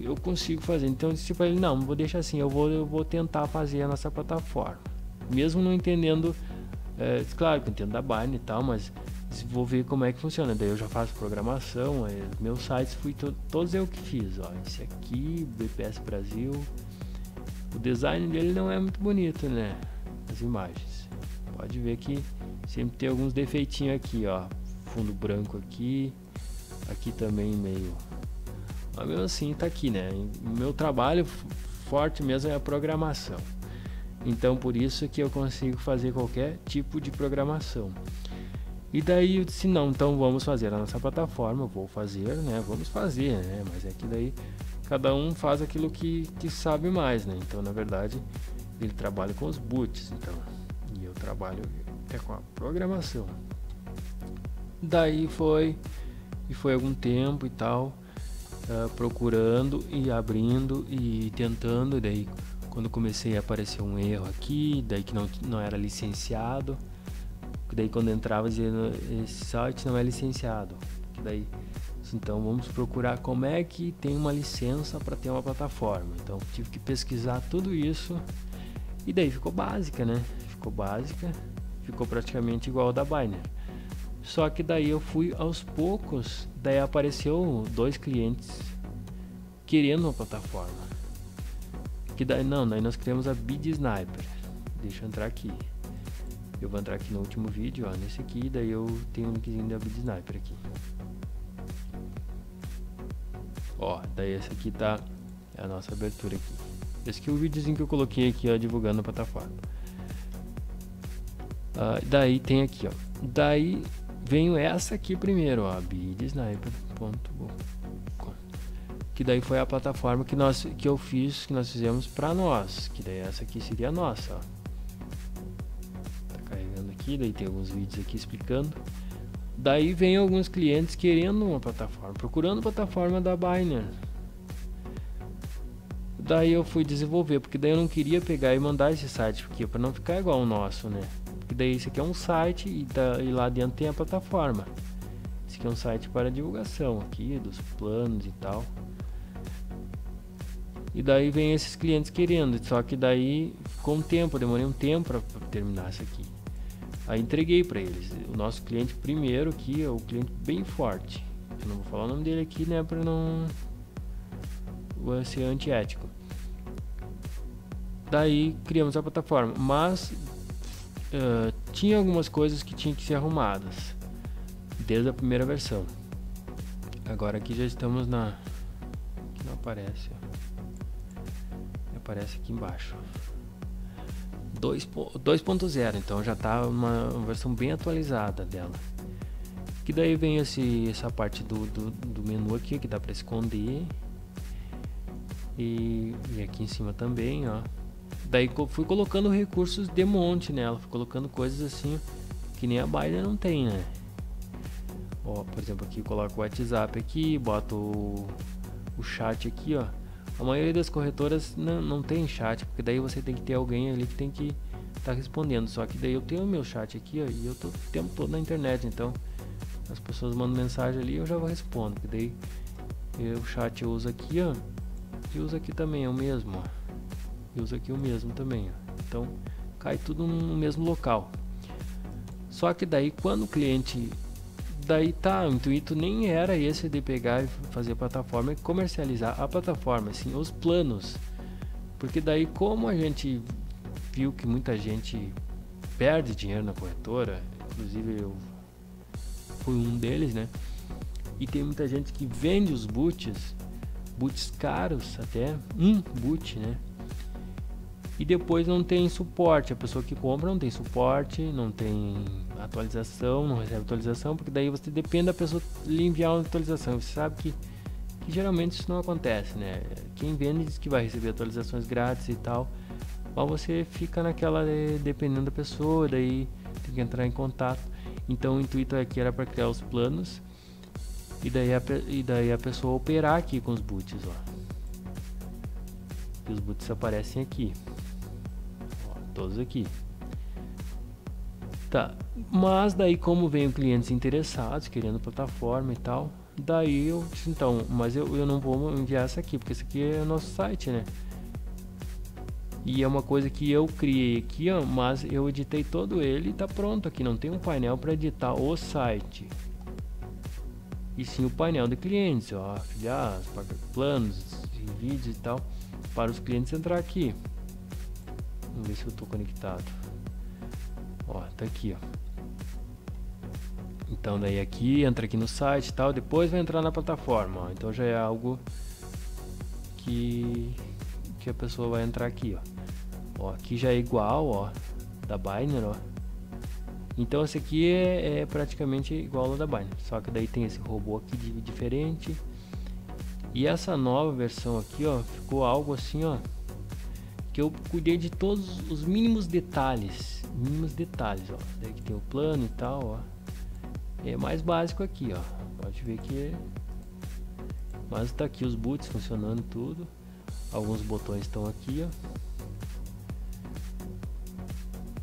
eu consigo fazer. Então eu disse para ele, não, vou deixar assim, eu vou, eu vou tentar fazer a nossa plataforma. Mesmo não entendendo, é, claro que eu entendo da Binance e tal, mas vou ver como é que funciona. Daí eu já faço programação, é, meus sites fui to todos eu que fiz. Ó, esse aqui, BPS Brasil. O design dele não é muito bonito, né? As imagens. Pode ver que sempre tem alguns defeitinhos aqui, ó. Fundo branco aqui. Aqui também meio mas mesmo assim tá aqui, né? Meu trabalho forte mesmo é a programação. Então por isso que eu consigo fazer qualquer tipo de programação. E daí eu disse, não, então vamos fazer a nossa plataforma, vou fazer, né? Vamos fazer, né? Mas é que daí cada um faz aquilo que, que sabe mais, né? Então na verdade ele trabalha com os boots, então. E eu trabalho é com a programação. Daí foi, e foi algum tempo e tal uh, procurando e abrindo e tentando. Daí, quando comecei a aparecer um erro aqui, daí que não, não era licenciado. Daí, quando entrava, dizia esse site não é licenciado. Daí, então, vamos procurar como é que tem uma licença para ter uma plataforma. Então, tive que pesquisar tudo isso. E daí ficou básica, né? Ficou básica, ficou praticamente igual ao da Binance. Só que daí eu fui aos poucos, daí apareceu dois clientes querendo uma plataforma. que daí não, daí nós criamos a Bid Sniper. Deixa eu entrar aqui. Eu vou entrar aqui no último vídeo, ó, nesse aqui, daí eu tenho um linkzinho da Bid Sniper aqui. Ó, daí esse aqui tá é a nossa abertura aqui. Esse aqui é o videozinho que eu coloquei aqui, ó, divulgando a plataforma. Uh, daí tem aqui, ó. Daí venho essa aqui primeiro, ó, bidsniper.com. Que daí foi a plataforma que nós que eu fiz, que nós fizemos para nós, que daí essa aqui seria a nossa, ó. Tá carregando aqui, daí tem alguns vídeos aqui explicando. Daí vem alguns clientes querendo uma plataforma, procurando plataforma da Binance. Daí eu fui desenvolver, porque daí eu não queria pegar e mandar esse site, porque para não ficar igual o nosso, né? Daí esse aqui é um site e, tá, e lá dentro tem a plataforma. Esse aqui é um site para divulgação aqui dos planos e tal. E daí vem esses clientes querendo, só que daí com um tempo, demorei um tempo para terminar isso aqui. Aí entreguei para eles. O nosso cliente primeiro aqui é o cliente bem forte. Eu não vou falar o nome dele aqui, né, para não ser antiético. Daí criamos a plataforma, mas uh, tinha algumas coisas que tinham que ser arrumadas desde a primeira versão. Agora aqui já estamos na. Aqui não aparece. Aparece aqui embaixo. 2.0, então já está uma, uma, versão bem atualizada dela. Que daí vem esse, essa parte do, do, do menu aqui que dá para esconder. E, e, aqui em cima também, ó. Daí fui colocando recursos de monte nela, fui colocando coisas assim que nem a Binance não tem, né? Ó, por exemplo, aqui coloco o WhatsApp aqui, boto o, o chat aqui, ó. A maioria das corretoras não, não tem chat, porque daí você tem que ter alguém ali que tem que estar tá respondendo. Só que daí eu tenho o meu chat aqui, ó, e eu tô o tempo todo na internet, então as pessoas mandam mensagem ali eu já vou responder. Porque daí eu, o chat eu uso aqui, ó, e uso aqui também, é o mesmo, ó. E uso aqui o mesmo também, ó. Então cai tudo no mesmo local. Só que daí quando o cliente daí tá, o intuito nem era esse de pegar e fazer a plataforma e comercializar a plataforma, assim, os planos. Porque daí como a gente viu que muita gente perde dinheiro na corretora, inclusive eu fui um deles, né? E tem muita gente que vende os boots, boots caros até, um boot, né? E depois não tem suporte, a pessoa que compra não tem suporte, não tem atualização, não recebe atualização, porque daí você depende da pessoa lhe enviar uma atualização. Você sabe que, que geralmente isso não acontece, né? Quem vende diz que vai receber atualizações grátis e tal, mas você fica naquela de, dependendo da pessoa, daí tem que entrar em contato. Então o intuito aqui era para criar os planos e daí, a, e daí a pessoa operar aqui com os boots, ó. Os boots aparecem aqui, todos aqui. Tá, mas daí como vem clientes interessados, querendo plataforma e tal, daí eu disse, então, mas eu, eu não vou enviar essa aqui, porque esse aqui é o nosso site, né? E é uma coisa que eu criei aqui, ó, mas eu editei todo ele e tá pronto aqui, não tem um painel para editar o site. E sim o painel de clientes, ó, afiliados, planos, vídeos e tal, para os clientes entrar aqui. Vamos ver se eu estou conectado. Ó, tá aqui, ó. Então daí aqui, entra aqui no site e tal, depois vai entrar na plataforma, ó. Então já é algo que que a pessoa vai entrar aqui, ó. Ó, aqui já é igual, ó, da Binance, ó. Então esse aqui é, é praticamente igual ao da Binance, só que daí tem esse robô aqui de, diferente. E essa nova versão aqui, ó, ficou algo assim, ó, que eu cuidei de todos os mínimos detalhes mínimos detalhes, ó. Daí que tem o plano e tal, ó. É mais básico aqui, ó. Pode ver que é... Mas tá aqui os boots funcionando tudo. Alguns botões estão aqui, ó.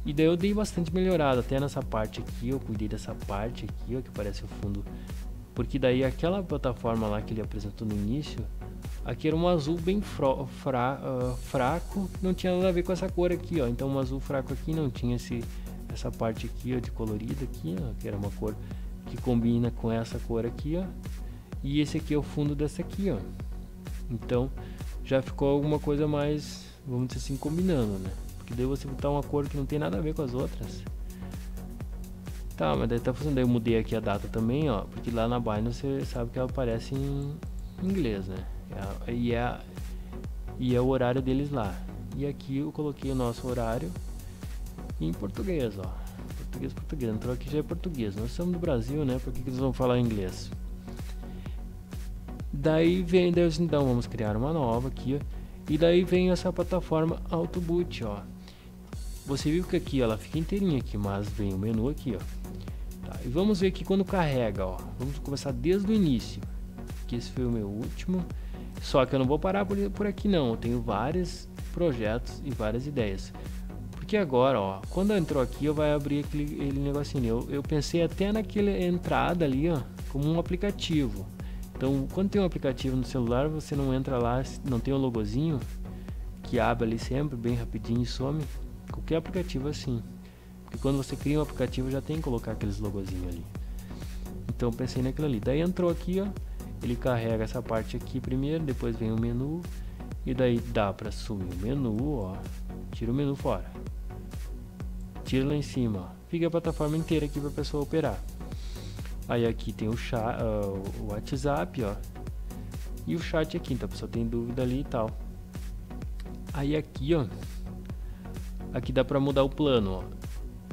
E daí eu dei bastante melhorado, até nessa parte aqui, eu cuidei dessa parte aqui, ó, que parece o fundo. Porque daí aquela plataforma lá que ele apresentou no início, Aqui era um azul bem fra, uh, fraco, não tinha nada a ver com essa cor aqui, ó. Então um azul fraco aqui não tinha esse, essa parte aqui, ó, de colorida aqui, ó, que era uma cor que combina com essa cor aqui, ó. E esse aqui é o fundo dessa aqui, ó. Então já ficou alguma coisa mais vamos dizer assim, combinando, né? Porque daí você botar uma cor que não tem nada a ver com as outras. Tá, mas daí tá funcionando. Daí eu mudei aqui a data também, ó. Porque lá na Binance você sabe que ela aparece em inglês, né? É e é, e é o horário deles lá. E aqui eu coloquei o nosso horário em português, ó. Português, português. Entrou aqui já é português. Nós somos do Brasil, né? Por que, que eles vão falar inglês? Daí vem, Deus então vamos criar uma nova aqui. E daí vem essa plataforma Autoboot, ó. Você viu que aqui ela fica inteirinha aqui, mas vem o menu aqui, ó. Tá, e vamos ver aqui quando carrega, ó. Vamos começar desde o início. Que esse foi o meu último. Só que eu não vou parar por, por aqui não. Eu tenho vários projetos e várias ideias. Porque agora, ó, quando entrou aqui, eu vai abrir aquele, aquele negocinho. Eu, eu pensei até naquela entrada ali, ó, como um aplicativo. Então, quando tem um aplicativo no celular, você não entra lá, não tem o um logozinho que abre ali sempre, bem rapidinho e some. Qualquer aplicativo é assim. Porque quando você cria um aplicativo, já tem que colocar aqueles logozinhos ali. Então, pensei naquilo ali. Daí entrou aqui, ó, ele carrega essa parte aqui primeiro, depois vem o menu e daí dá para sumir o menu, ó. Tira o menu fora tira lá em cima, ó. fica a plataforma inteira aqui para a pessoa operar. Aí aqui tem o, chat, uh, o WhatsApp, ó, e o chat aqui, então a pessoa tem dúvida ali e tal. Aí aqui, ó, aqui dá para mudar o plano, ó.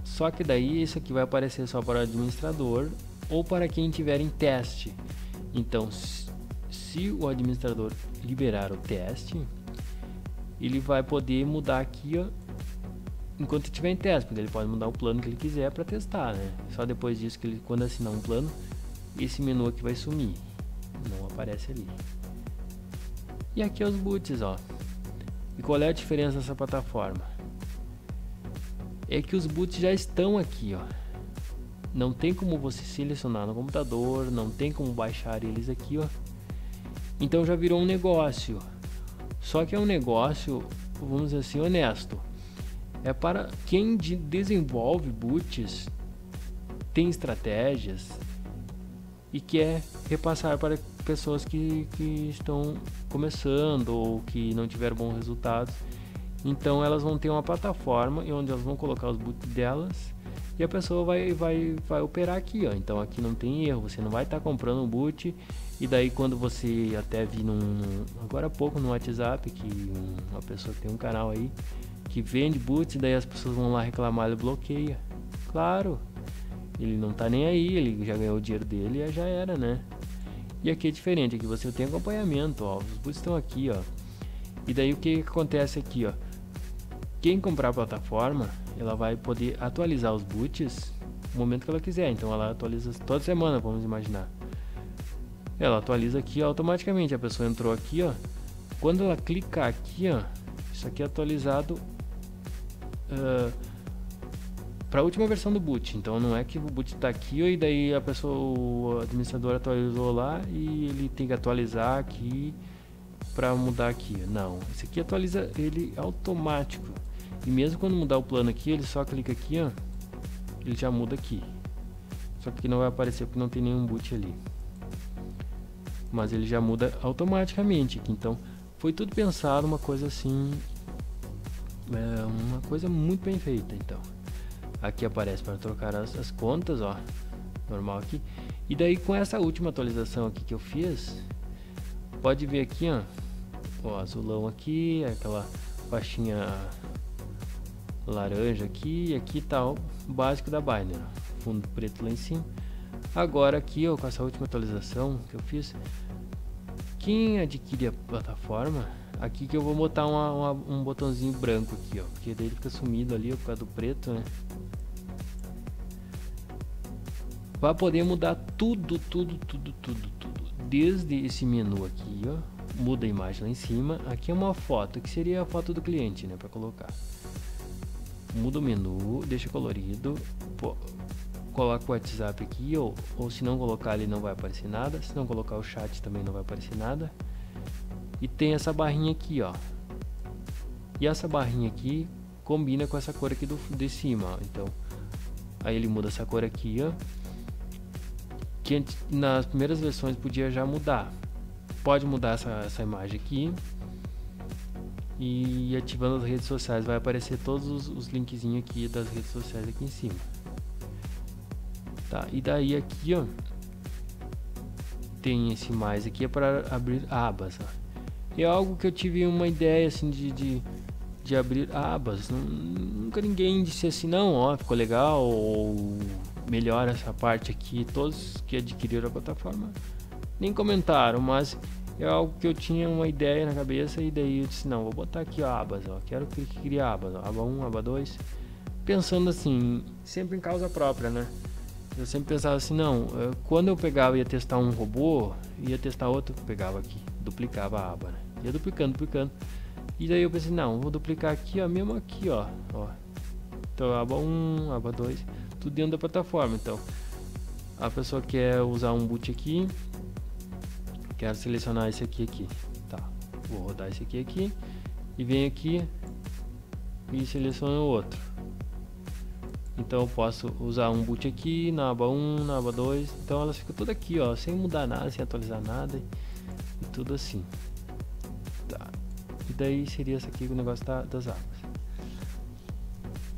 Só que daí isso aqui vai aparecer só para o administrador ou para quem tiver em teste. Então, se o administrador liberar o teste, ele vai poder mudar aqui, ó, enquanto estiver em teste, porque ele pode mudar o plano que ele quiser para testar, né? Só depois disso que ele, quando assinar um plano, esse menu aqui vai sumir, não aparece ali. E aqui é os boots, ó. E qual é a diferença dessa plataforma? É que os boots já estão aqui, ó. Não tem como você selecionar no computador, não tem como baixar eles aqui, ó. Então já virou um negócio. Só que é um negócio, vamos dizer assim, honesto é para quem de desenvolve boots, tem estratégias e quer repassar para pessoas que, que estão começando ou que não tiveram bons resultados. Então elas vão ter uma plataforma onde elas vão colocar os boots delas e a pessoa vai, vai, vai operar aqui. Ó. Então aqui não tem erro, você não vai estar tá comprando um boot e daí quando você até vi num, agora há pouco no WhatsApp que uma pessoa tem um canal aí que vende boots, daí as pessoas vão lá reclamar, ele bloqueia. Claro, ele não tá nem aí, ele já ganhou o dinheiro dele e já era, né? E aqui é diferente, aqui você tem acompanhamento, ó, os boots estão aqui, ó. E daí o que, acontece aqui, ó? Quem comprar a plataforma, ela vai poder atualizar os boots no momento que ela quiser. Então ela atualiza toda semana, vamos imaginar. Ela atualiza aqui automaticamente. A pessoa entrou aqui, ó. Quando ela clicar aqui, ó, isso aqui é atualizado uh, para a última versão do boot. Então não é que o boot está aqui e daí a pessoa, o administrador atualizou lá e ele tem que atualizar aqui para mudar aqui. Não, esse aqui atualiza ele automático. E mesmo quando mudar o plano aqui, ele só clica aqui, ó, ele já muda aqui. Só que não vai aparecer porque não tem nenhum boot ali. Mas ele já muda automaticamente aqui. Então foi tudo pensado uma coisa assim é uma coisa muito bem feita, então. Aqui aparece para trocar as, as contas, ó. Normal aqui. E daí com essa última atualização aqui que eu fiz, pode ver aqui, ó. O azulão aqui, aquela faixinha laranja aqui, e aqui tá o básico da Binance, fundo preto lá em cima. Agora aqui, ó, com essa última atualização que eu fiz, quem adquire a plataforma Aqui que eu vou botar uma, uma, um botãozinho branco aqui, ó. Porque daí ele fica sumido ali ó, por causa do preto, né? Vai poder mudar tudo, tudo, tudo, tudo, tudo. Desde esse menu aqui, ó. Muda a imagem lá em cima. Aqui é uma foto, que seria a foto do cliente, né? Pra colocar. Muda o menu, deixa colorido. Pô, coloca o WhatsApp aqui, ou, ou se não colocar ele não vai aparecer nada. Se não colocar o chat também não vai aparecer nada. E tem essa barrinha aqui, ó. E essa barrinha aqui combina com essa cor aqui do, de cima, ó. Então, aí ele muda essa cor aqui, ó. Que nas primeiras versões podia já mudar. Pode mudar essa, essa imagem aqui. E ativando as redes sociais. Vai aparecer todos os, os linkzinhos aqui das redes sociais aqui em cima. Tá, e daí aqui, ó, tem esse mais aqui é para abrir abas. Ó. É algo que eu tive uma ideia assim de, de, de abrir abas. Nunca ninguém disse assim, não, ó, ficou legal ou melhora essa parte aqui. Todos que adquiriram a plataforma nem comentaram, mas é algo que eu tinha uma ideia na cabeça e daí eu disse, não, vou botar aqui ó, abas, ó, quero criar abas, ó, aba 1, aba 2, pensando assim, sempre em causa própria, né? Eu sempre pensava assim, não, quando eu pegava ia testar um robô, ia testar outro, pegava aqui, duplicava a aba, né? Ia duplicando, duplicando. E daí eu pensei, não, vou duplicar aqui, ó, mesmo aqui, ó, ó. Então, aba 1, aba 2, tudo dentro da plataforma. Então, a pessoa quer usar um boot aqui, quero selecionar esse aqui aqui. Tá. Vou rodar esse aqui aqui. E venho aqui e seleciono o outro. Então eu posso usar um boot aqui na aba 1 na aba 2 então elas ficam tudo aqui ó sem mudar nada sem atualizar nada e tudo assim. Tá. E daí seria esse aqui o negócio da, das abas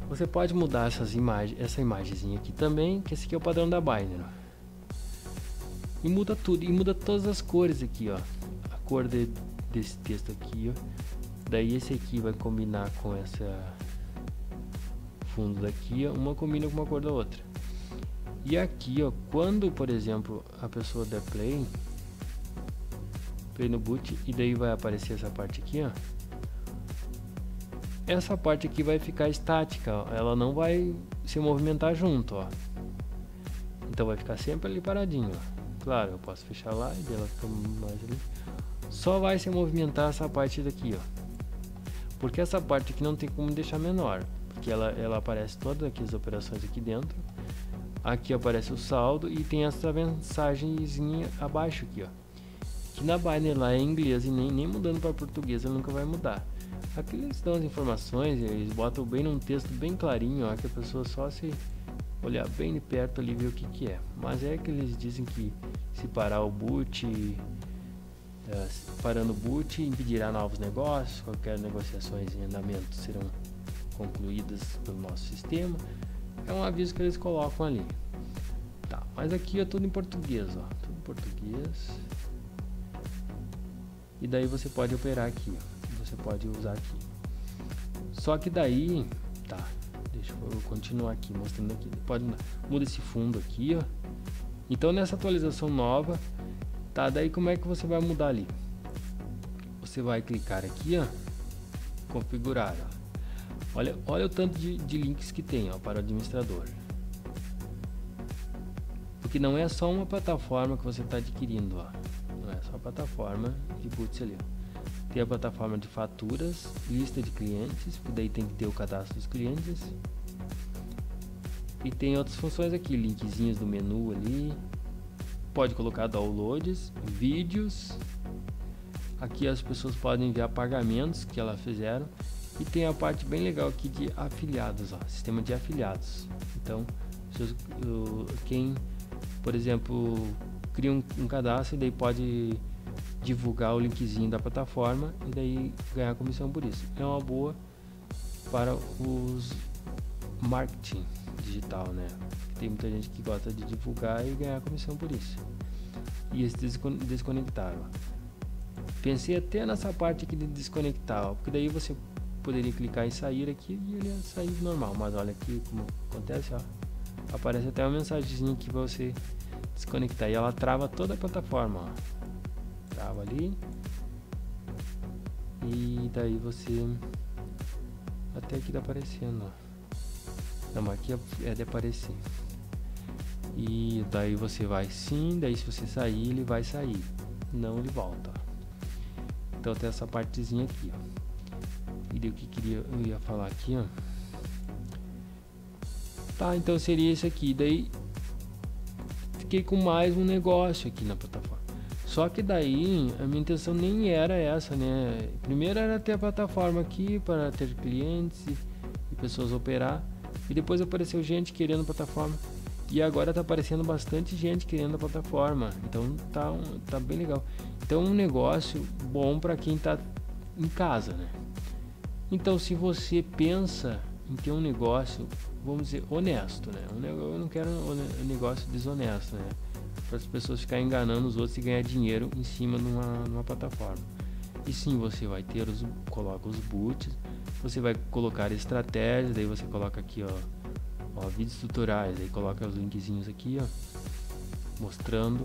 você pode mudar essas imagens essa imagenzinha aqui também que esse aqui é o padrão da Binary e muda tudo, e muda todas as cores aqui, ó. A cor de, desse texto aqui, ó. Daí esse aqui vai combinar com essa fundo daqui, ó. Uma combina com uma cor da outra. E aqui, ó, quando, por exemplo, a pessoa der play, play no boot, e daí vai aparecer essa parte aqui, ó. Essa parte aqui vai ficar estática, ó. ela não vai se movimentar junto, ó. Então vai ficar sempre ali paradinho, ó. Claro, eu posso fechar lá e ela fica mais ali. Só vai se movimentar essa parte daqui, ó. Porque essa parte aqui não tem como deixar menor. Porque ela, ela aparece todas aqui as operações aqui dentro. Aqui aparece o saldo e tem essa mensagenzinha abaixo aqui, ó. Que na Binary lá é inglês e nem, nem mudando para português ela nunca vai mudar. Aqui eles dão as informações, eles botam bem num texto bem clarinho, ó, que a pessoa só se olhar bem de perto ali ver o que, que é. Mas é que eles dizem que se parar o boot, é, parando o boot, impedirá novos negócios, qualquer negociações em andamento serão concluídas pelo nosso sistema. É um aviso que eles colocam ali. Tá, mas aqui é tudo em português, ó, tudo em português. E daí você pode operar aqui, ó, você pode usar aqui. Só que daí, tá, Deixa eu continuar aqui, mostrando aqui. Pode muda esse fundo aqui, ó. Então nessa atualização nova, tá? Daí como é que você vai mudar ali? Você vai clicar aqui, ó, configurar. Ó. Olha, olha o tanto de, de links que tem, ó, para o administrador. Porque não é só uma plataforma que você está adquirindo, ó. Não é só a plataforma de boots ali, ó. Tem a plataforma de faturas, lista de clientes, daí tem que ter o cadastro dos clientes. E tem outras funções aqui, linkzinhos do menu ali. Pode colocar downloads, vídeos. Aqui as pessoas podem enviar pagamentos que elas fizeram. E tem a parte bem legal aqui de afiliados, ó, sistema de afiliados. Então, quem, por exemplo, cria um, um cadastro e daí pode divulgar o linkzinho da plataforma e daí ganhar comissão por isso. É uma boa para os marketing digital, né? Tem muita gente que gosta de divulgar e ganhar comissão por isso. E esse desconectar. Ó. Pensei até nessa parte aqui de desconectar, porque daí você poderia clicar em sair aqui e ele ia sair normal. Mas olha aqui como acontece, ó. Aparece até uma mensagem que você desconectar e ela trava toda a plataforma, ó trava ali. E daí você até aqui tá aparecendo. Ó. não aqui é de aparecer. E daí você vai sim daí se você sair ele vai sair. Não ele volta. Então tem essa partezinha aqui ó. E daí o que queria eu ia falar aqui ó. Tá então seria esse aqui. Daí fiquei com mais um negócio aqui na plataforma só que daí a minha intenção nem era essa, né? Primeiro era ter a plataforma aqui para ter clientes e, pessoas operar. E depois apareceu gente querendo plataforma. E agora tá aparecendo bastante gente querendo a plataforma. Então tá, tá bem legal. Então um negócio bom para quem tá em casa, né? Então, se você pensa em ter um negócio, vamos dizer, honesto, né? Eu não quero um negócio desonesto, né? Para as pessoas ficarem enganando os outros e ganhar dinheiro em cima de uma, plataforma. E sim, você vai ter os, coloca os boots, você vai colocar estratégias, daí você coloca aqui, ó, ó vídeos tutoriais, aí coloca os linkzinhos aqui, ó, mostrando.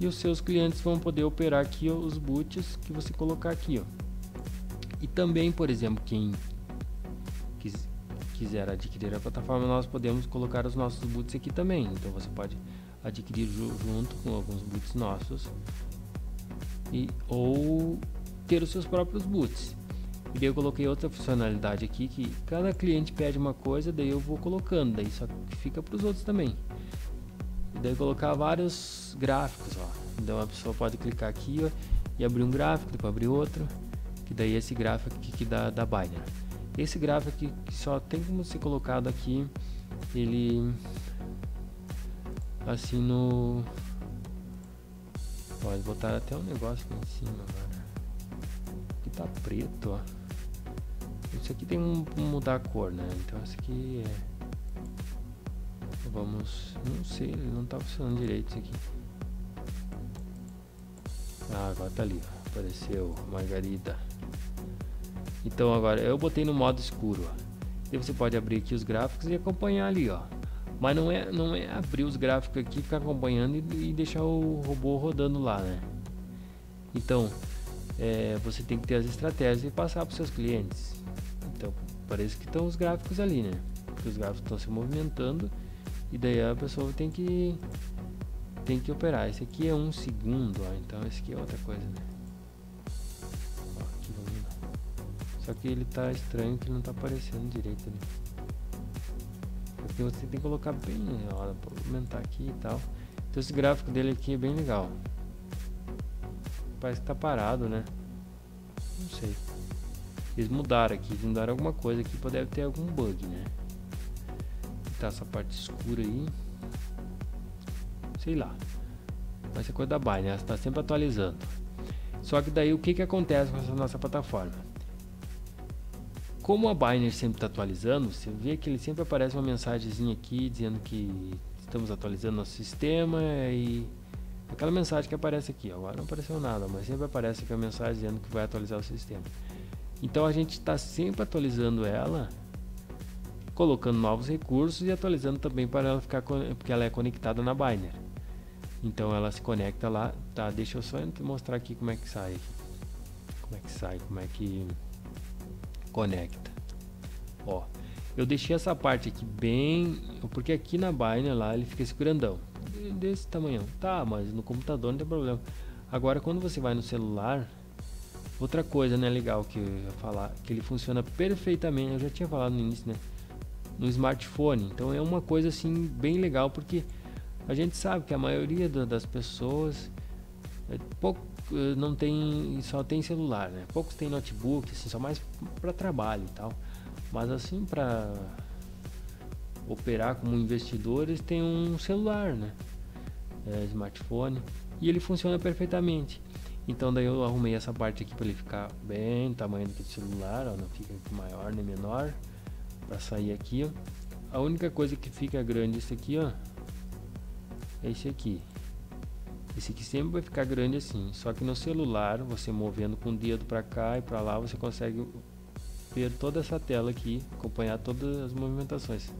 E os seus clientes vão poder operar aqui ó, os boots que você colocar aqui, ó. E também, por exemplo, quem quis, quiser adquirir a plataforma, nós podemos colocar os nossos boots aqui também. Então você pode adquirir junto com alguns boots nossos e ou ter os seus próprios boots. E daí eu coloquei outra funcionalidade aqui que cada cliente pede uma coisa, daí eu vou colocando, daí só fica para os outros também. E daí colocar vários gráficos, ó. Então a pessoa pode clicar aqui ó, e abrir um gráfico, depois abrir outro, que daí esse gráfico aqui que dá da Binance. Esse gráfico aqui que só tem como ser colocado aqui, ele assim no pode botar até um negócio aqui em cima agora tá preto, ó. Isso aqui tem um, mudar a cor, né? Então esse aqui é... Vamos... Não sei, não tá funcionando direito isso aqui. Ah, agora tá ali, ó. Apareceu Margarida. Então agora, eu botei no modo escuro, ó. E você pode abrir aqui os gráficos e acompanhar ali, ó. Mas não é, não é abrir os gráficos aqui, ficar acompanhando e, e deixar o robô rodando lá, né? Então, é, você tem que ter as estratégias e passar para os seus clientes. Então, parece que estão os gráficos ali, né? Porque os gráficos estão se movimentando e daí a pessoa tem que tem que operar. Esse aqui é um segundo, ó, então esse aqui é outra coisa, né? Ó, Só que ele tá estranho que não está aparecendo direito ali. Porque você tem que colocar bem, para aumentar aqui e tal. Então esse gráfico dele aqui é bem legal. Parece que tá parado, né? Não sei. Eles mudaram aqui, mudaram alguma coisa aqui, pode ter algum bug, né? Tá essa parte escura aí. Sei lá. Vai ser coisa da Binance, né? está sempre atualizando. Só que daí o que, que acontece com essa nossa plataforma? Como a Binance sempre está atualizando, você vê que ele sempre aparece uma mensagenzinha aqui dizendo que estamos atualizando nosso sistema e Aquela mensagem que aparece aqui, agora não apareceu nada, mas sempre aparece aqui a mensagem dizendo que vai atualizar o sistema. Então a gente está sempre atualizando ela, colocando novos recursos e atualizando também para ela ficar porque ela é conectada na Binary. Então ela se conecta lá, tá? Deixa eu só mostrar aqui como é que sai, como é que sai, como é que conecta. Ó, eu deixei essa parte aqui bem, porque aqui na Binary lá ele fica esse grandão desse tamanho. Tá, mas no computador não tem problema. Agora, quando você vai no celular, outra coisa, né, legal que eu ia falar, que ele funciona perfeitamente. Eu já tinha falado no início, né? No smartphone. Então é uma coisa assim bem legal porque a gente sabe que a maioria das pessoas é pouco não tem só tem celular, né? Poucos têm notebook, assim, só mais para trabalho e tal. Mas assim para operar como investidores tem um celular, né? É, smartphone e ele funciona perfeitamente. Então daí eu arrumei essa parte aqui para ele ficar bem tamanho do celular, ó, não fica maior nem menor para sair aqui. Ó. A única coisa que fica grande esse aqui, ó, é esse aqui. Esse aqui sempre vai ficar grande assim. Só que no celular, você movendo com o dedo para cá e para lá, você consegue ver toda essa tela aqui, acompanhar todas as movimentações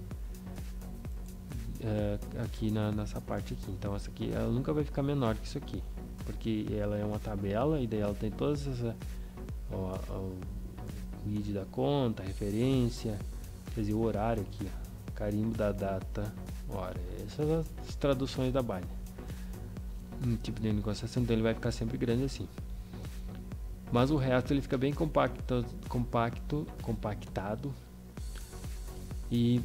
é, aqui na, nessa parte aqui. Então essa aqui ela nunca vai ficar menor que isso aqui, porque ela é uma tabela e daí ela tem todas essa ó, ó, o ID da conta, referência, quer dizer, o horário aqui, ó, carimbo da data, hora. Essas as traduções da Binance. Um tipo de negociação, então ele vai ficar sempre grande assim. Mas o resto ele fica bem compacto, compacto, compactado e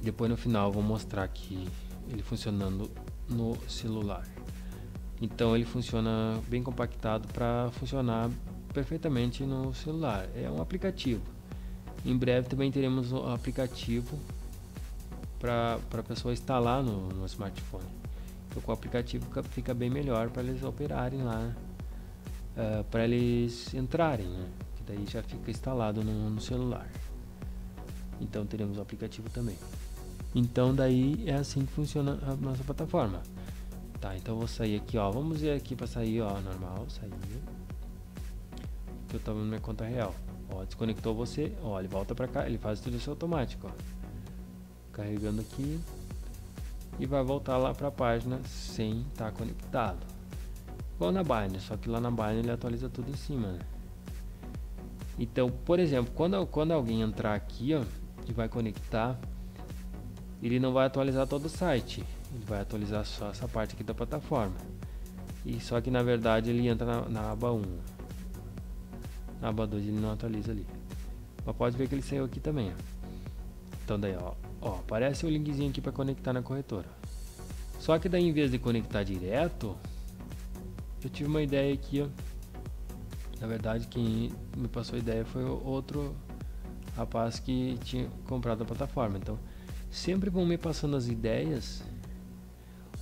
depois no final vou mostrar aqui ele funcionando no celular. Então ele funciona bem compactado para funcionar perfeitamente no celular. É um aplicativo. Em breve também teremos um aplicativo para a pessoa instalar no, no smartphone. Então com o aplicativo fica, fica bem melhor para eles operarem lá uh, para eles entrarem, né? Que daí já fica instalado no, no celular. Então teremos o aplicativo também. Então daí é assim que funciona a nossa plataforma. Tá, então vou sair aqui, ó. Vamos ver aqui para sair, ó, normal, sair. Que eu tava na minha conta real. Ó, desconectou você, ó, ele volta para cá, ele faz tudo isso automático, ó. Carregando aqui e vai voltar lá para a página sem estar tá conectado. Igual na Binance, só que lá na Binance ele atualiza tudo em cima, né? Então, por exemplo, quando, quando alguém entrar aqui, ó, e vai conectar, ele não vai atualizar todo o site ele vai atualizar só essa parte aqui da plataforma e só que na verdade ele entra na, na aba 1 na aba 2 ele não atualiza ali mas pode ver que ele saiu aqui também ó. então daí ó, ó aparece o linkzinho aqui para conectar na corretora. Só que daí em vez de conectar direto eu tive uma ideia aqui ó. Na verdade quem me passou a ideia foi outro rapaz que tinha comprado a plataforma. Então sempre vão me passando as ideias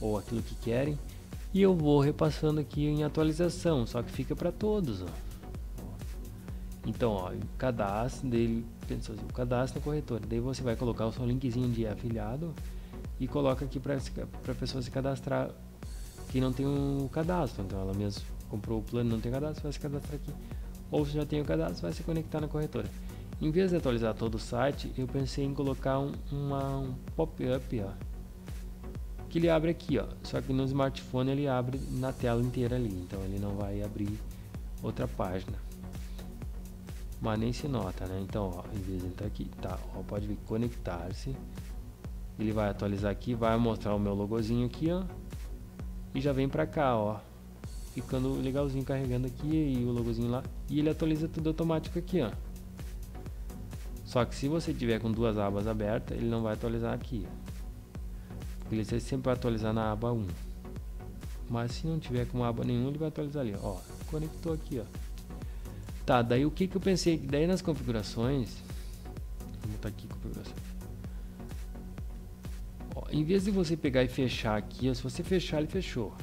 ou aquilo que querem e eu vou repassando aqui em atualização, só que fica para todos, ó. Então, ó, cadastro dele, pensou o cadastro na corretora, daí você vai colocar o seu linkzinho de afiliado e coloca aqui para a pessoa se cadastrar que não tem o um cadastro, então ela mesmo comprou o plano não tem cadastro, vai se cadastrar aqui. Ou se já tem o cadastro, vai se conectar na corretora. Em vez de atualizar todo o site, eu pensei em colocar um, uma, um pop-up, ó, que ele abre aqui, ó. Só que no smartphone ele abre na tela inteira ali, então ele não vai abrir outra página. Mas nem se nota, né? Então, ó, em vez de entrar aqui, tá, ó, pode vir conectar-se. Ele vai atualizar aqui, vai mostrar o meu logozinho aqui, ó. E já vem pra cá, ó. Ficando legalzinho carregando aqui e o logozinho lá. E ele atualiza tudo automático aqui, ó. Só que se você tiver com duas abas abertas, ele não vai atualizar aqui. Ele sempre vai atualizar na aba 1. Mas se não tiver com aba nenhuma, ele vai atualizar ali, ó. Conectou aqui, ó. Tá, daí o que que eu pensei? Daí nas configurações, vamos botar aqui configurações. Ó, em vez de você pegar e fechar aqui, ó, se você fechar, ele fechou.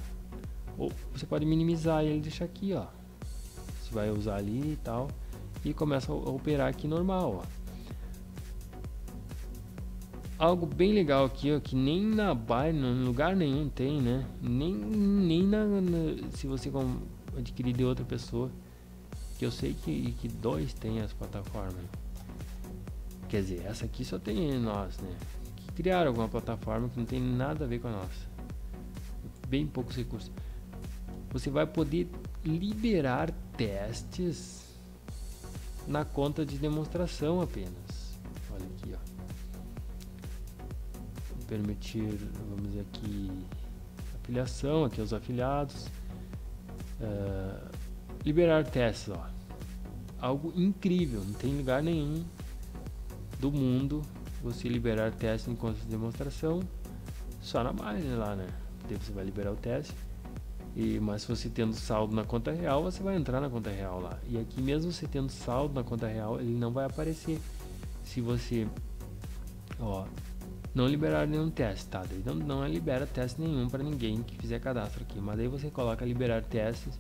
Ou você pode minimizar ele deixar aqui, ó. Você vai usar ali e tal. E começa a operar aqui normal, ó algo bem legal aqui, ó, que nem na Buy, em lugar nenhum tem, né? Nem, nem na, na, se você adquirir de outra pessoa. Que eu sei que, que dois tem as plataformas. Quer dizer, essa aqui só tem nós, né? Que criaram alguma plataforma que não tem nada a ver com a nossa. Bem poucos recursos. Você vai poder liberar testes na conta de demonstração apenas. Olha aqui, ó permitir, vamos aqui, afiliação, aqui os afiliados, uh, liberar testes, ó. algo incrível, não tem lugar nenhum do mundo você liberar testes em conta de demonstração, só na base lá, né? Daí você vai liberar o teste, e, mas se você tendo saldo na conta real, você vai entrar na conta real lá. E aqui mesmo você tendo saldo na conta real, ele não vai aparecer. Se você, ó, não liberar nenhum teste, tá? Daí não, não libera teste nenhum para ninguém que fizer cadastro aqui, mas daí você coloca liberar testes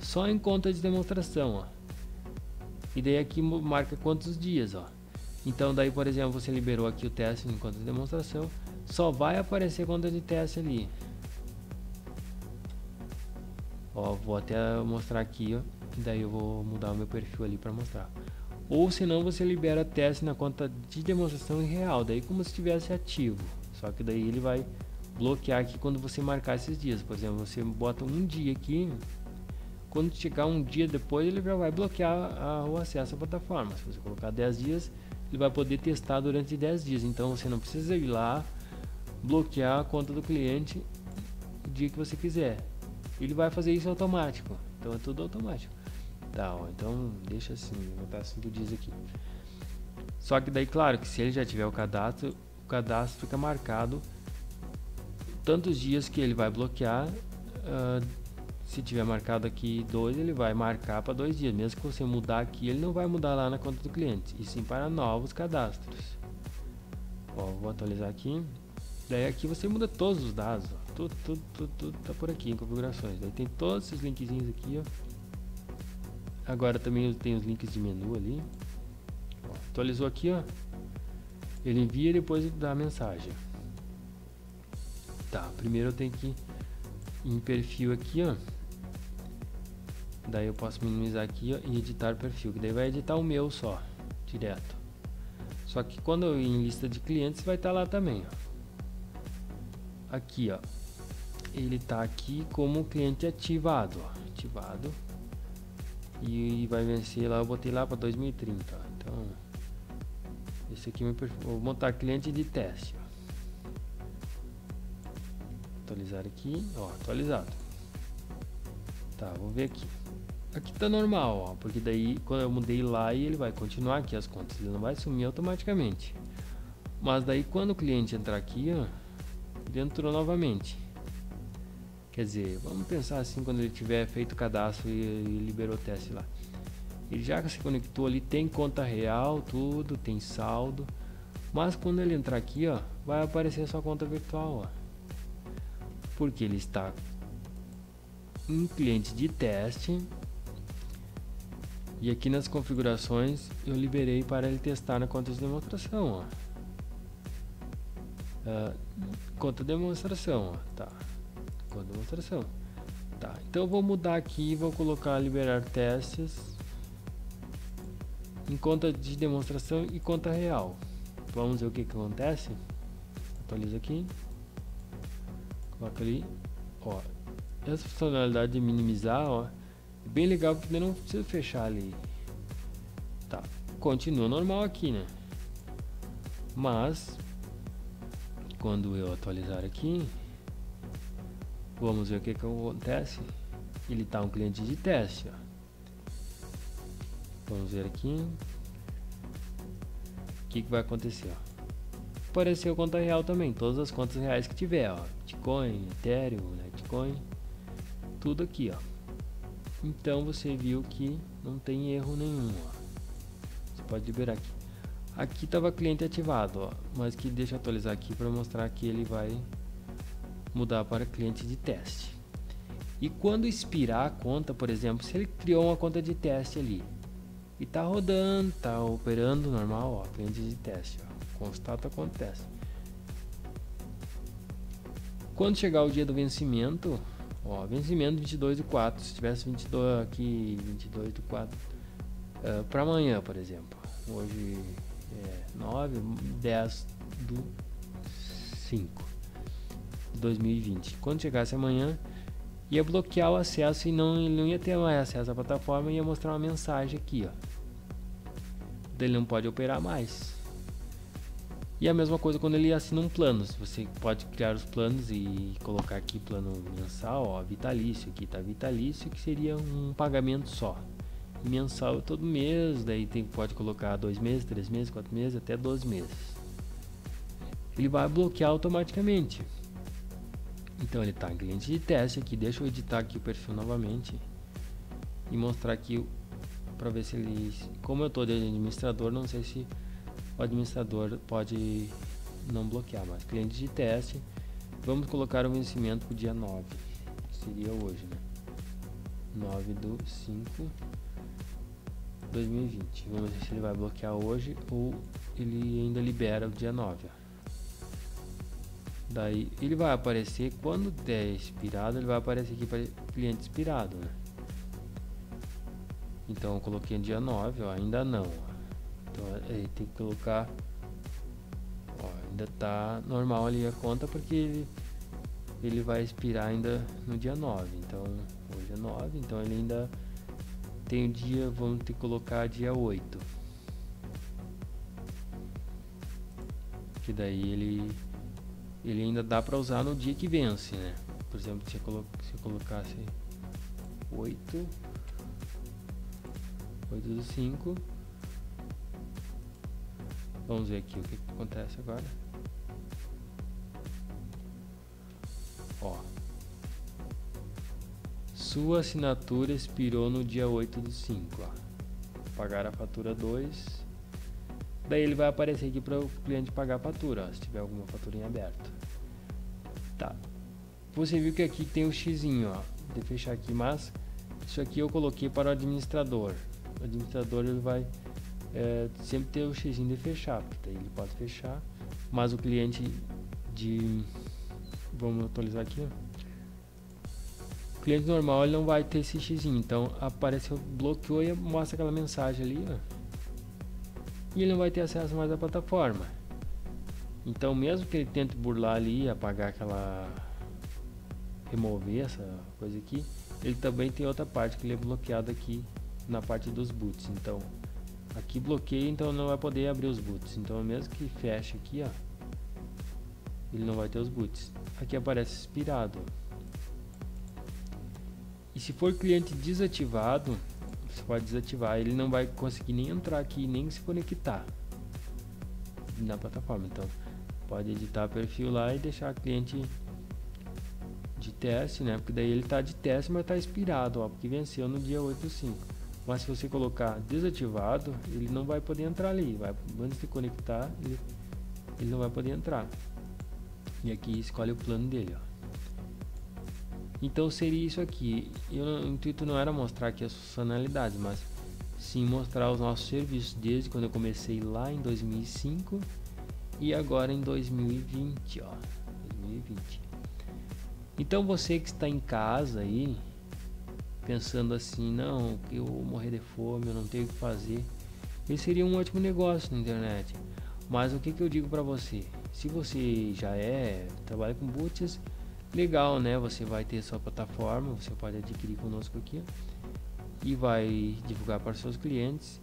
só em conta de demonstração, ó. E daí aqui marca quantos dias, ó. Então daí, por exemplo, você liberou aqui o teste em conta de demonstração, só vai aparecer conta de teste ali. Ó, vou até mostrar aqui, ó. Daí eu vou mudar o meu perfil ali para mostrar ou senão você libera teste na conta de demonstração real, daí como se estivesse ativo. Só que daí ele vai bloquear aqui quando você marcar esses dias. Por exemplo, você bota um dia aqui, quando chegar um dia depois ele já vai bloquear a, o acesso à plataforma. Se você colocar 10 dias, ele vai poder testar durante 10 dias. Então você não precisa ir lá bloquear a conta do cliente o dia que você quiser. Ele vai fazer isso automático. Então é tudo automático. Tá, ó, então deixa assim, vou botar 5 dias aqui. Só que daí, claro, que se ele já tiver o cadastro, o cadastro fica marcado tantos dias que ele vai bloquear. Uh, se tiver marcado aqui dois, ele vai marcar para dois dias. Mesmo que você mudar aqui, ele não vai mudar lá na conta do cliente, e sim para novos cadastros. Ó, vou atualizar aqui. Daí aqui você muda todos os dados, ó. Tudo, tudo, tudo, tudo tá por aqui em configurações. Daí tem todos esses linkzinhos aqui, ó Agora também tem os links de menu ali. Ó, atualizou aqui, ó. Ele envia e depois dá a mensagem. Tá, primeiro eu tenho que ir em perfil aqui, ó. Daí eu posso minimizar aqui ó, e editar perfil, que daí vai editar o meu só, direto. Só que quando eu ir em lista de clientes vai estar tá lá também, ó. Aqui, ó. Ele está aqui como cliente ativado, ó. Ativado. E, vai vencer lá, eu botei lá para 2030, ó. Então, esse aqui é meu perfil. Vou montar cliente de teste, ó. Atualizar aqui, ó, atualizado. Tá, vou ver aqui. Aqui tá normal, ó, porque daí quando eu mudei lá e ele vai continuar aqui as contas, ele não vai sumir automaticamente. Mas daí quando o cliente entrar aqui, ó, ele entrou novamente. Quer dizer, vamos pensar assim quando ele tiver feito o cadastro e, e liberou o teste lá. Ele já se conectou ali, tem conta real, tudo, tem saldo. Mas quando ele entrar aqui, ó, vai aparecer a sua conta virtual, ó. Porque ele está em cliente de teste e aqui nas configurações eu liberei para ele testar na conta de demonstração, ó. Uh, conta demonstração, ó. Tá. Conta demonstração. Tá. Então eu vou mudar aqui, vou colocar liberar testes em conta de demonstração e conta real. Vamos ver o que, que acontece. Atualiza aqui. Coloca ali. Ó. Essa funcionalidade de minimizar, ó Bem legal porque não precisa fechar ali. Tá, continua normal aqui, né? Mas quando eu atualizar aqui, vamos ver o que, que acontece. Ele está um cliente de teste, ó. Vamos ver aqui. O que, que vai acontecer, ó. Apareceu conta real também, todas as contas reais que tiver, ó. Bitcoin, Ethereum, Litecoin, tudo aqui, ó. Então você viu que não tem erro nenhum. Ó. Você pode liberar aqui. Aqui estava cliente ativado, ó, mas que deixa eu atualizar aqui para mostrar que ele vai mudar para cliente de teste. E quando expirar a conta, por exemplo, se ele criou uma conta de teste ali e está rodando, está operando normal, ó, cliente de teste, ó, constata acontece. Quando chegar o dia do vencimento, Ó, vencimento 22 do 4. Se tivesse 22 aqui, 22 do 4 uh, para amanhã, por exemplo. Hoje é 9, 10 do 5 de 2020. Quando chegasse amanhã, ia bloquear o acesso e não, não ia ter mais acesso à plataforma ia mostrar uma mensagem aqui, ó. Ele não pode operar mais. E a mesma coisa quando ele assina um plano. Você pode criar os planos e colocar aqui plano mensal, ó, vitalício. Aqui tá vitalício, que seria um pagamento só. Mensal todo mês, daí tem, pode colocar dois meses, três meses, quatro meses, até 12 meses. Ele vai bloquear automaticamente. Então ele está em cliente de teste aqui. Deixa eu editar aqui o perfil novamente e mostrar aqui para ver se ele, como eu estou de administrador, não sei se o administrador pode não bloquear, mas cliente de teste, vamos colocar o vencimento para o dia 9, seria hoje, né? 9 do 5 2020. Vamos ver se ele vai bloquear hoje ou ele ainda libera o dia 9. Daí ele vai aparecer quando der expirado, ele vai aparecer aqui para cliente expirado, né? Então eu coloquei no dia 9, ó, ainda não. Ó. Então aí tem que colocar. Ó, ainda tá normal ali a conta porque ele, ele vai expirar ainda no dia 9. Então hoje é 9, então ele ainda tem o dia, vamos ter que colocar dia 8. Que daí ele ele ainda dá para usar no dia que vence, né? Por exemplo, se eu, colo se eu colocasse 8 8 do 5 Vamos ver aqui o que, que acontece agora. Ó. Sua assinatura expirou no dia 8 do 5. Ó. Pagar a fatura 2. Daí ele vai aparecer aqui para o cliente pagar a fatura, ó, se tiver alguma fatura em aberto. Tá. Você viu que aqui tem o x, ó. De fechar aqui, mas Isso aqui eu coloquei para o administrador. O administrador ele vai é, sempre ter o x de fechar, porque ele pode fechar, mas o cliente de vamos atualizar aqui, ó. O cliente normal ele não vai ter esse x, então apareceu bloqueou e mostra aquela mensagem ali, ó. E ele não vai ter acesso mais à plataforma. Então, mesmo que ele tente burlar ali, apagar aquela remover essa coisa aqui, ele também tem outra parte que ele é bloqueado aqui na parte dos boots. Então, aqui bloqueia, então não vai poder abrir os boots. Então, mesmo que feche aqui, ó, ele não vai ter os boots. Aqui aparece expirado. E se for cliente desativado, você pode desativar, ele não vai conseguir nem entrar aqui, nem se conectar na plataforma. Então, pode editar perfil lá e deixar cliente de teste, né? Porque daí ele está de teste, mas está expirado, ó, porque venceu no dia 8 do 5. Mas se você colocar desativado, ele não vai poder entrar ali. Vai, antes de conectar, ele, ele não vai poder entrar. E aqui escolhe o plano dele, ó. Então seria isso aqui. Eu, o intuito não era mostrar aqui as funcionalidades, mas sim mostrar os nossos serviços desde quando eu comecei lá em 2005 e agora em 2020, ó. 2020. Então você que está em casa aí, pensando assim, não, eu vou morrer de fome, eu não tenho o que fazer, esse seria um ótimo negócio na internet. Mas o que, que eu digo para você? Se você já é, trabalha com boots, legal, né? Você vai ter sua plataforma, você pode adquirir conosco aqui e vai divulgar para seus clientes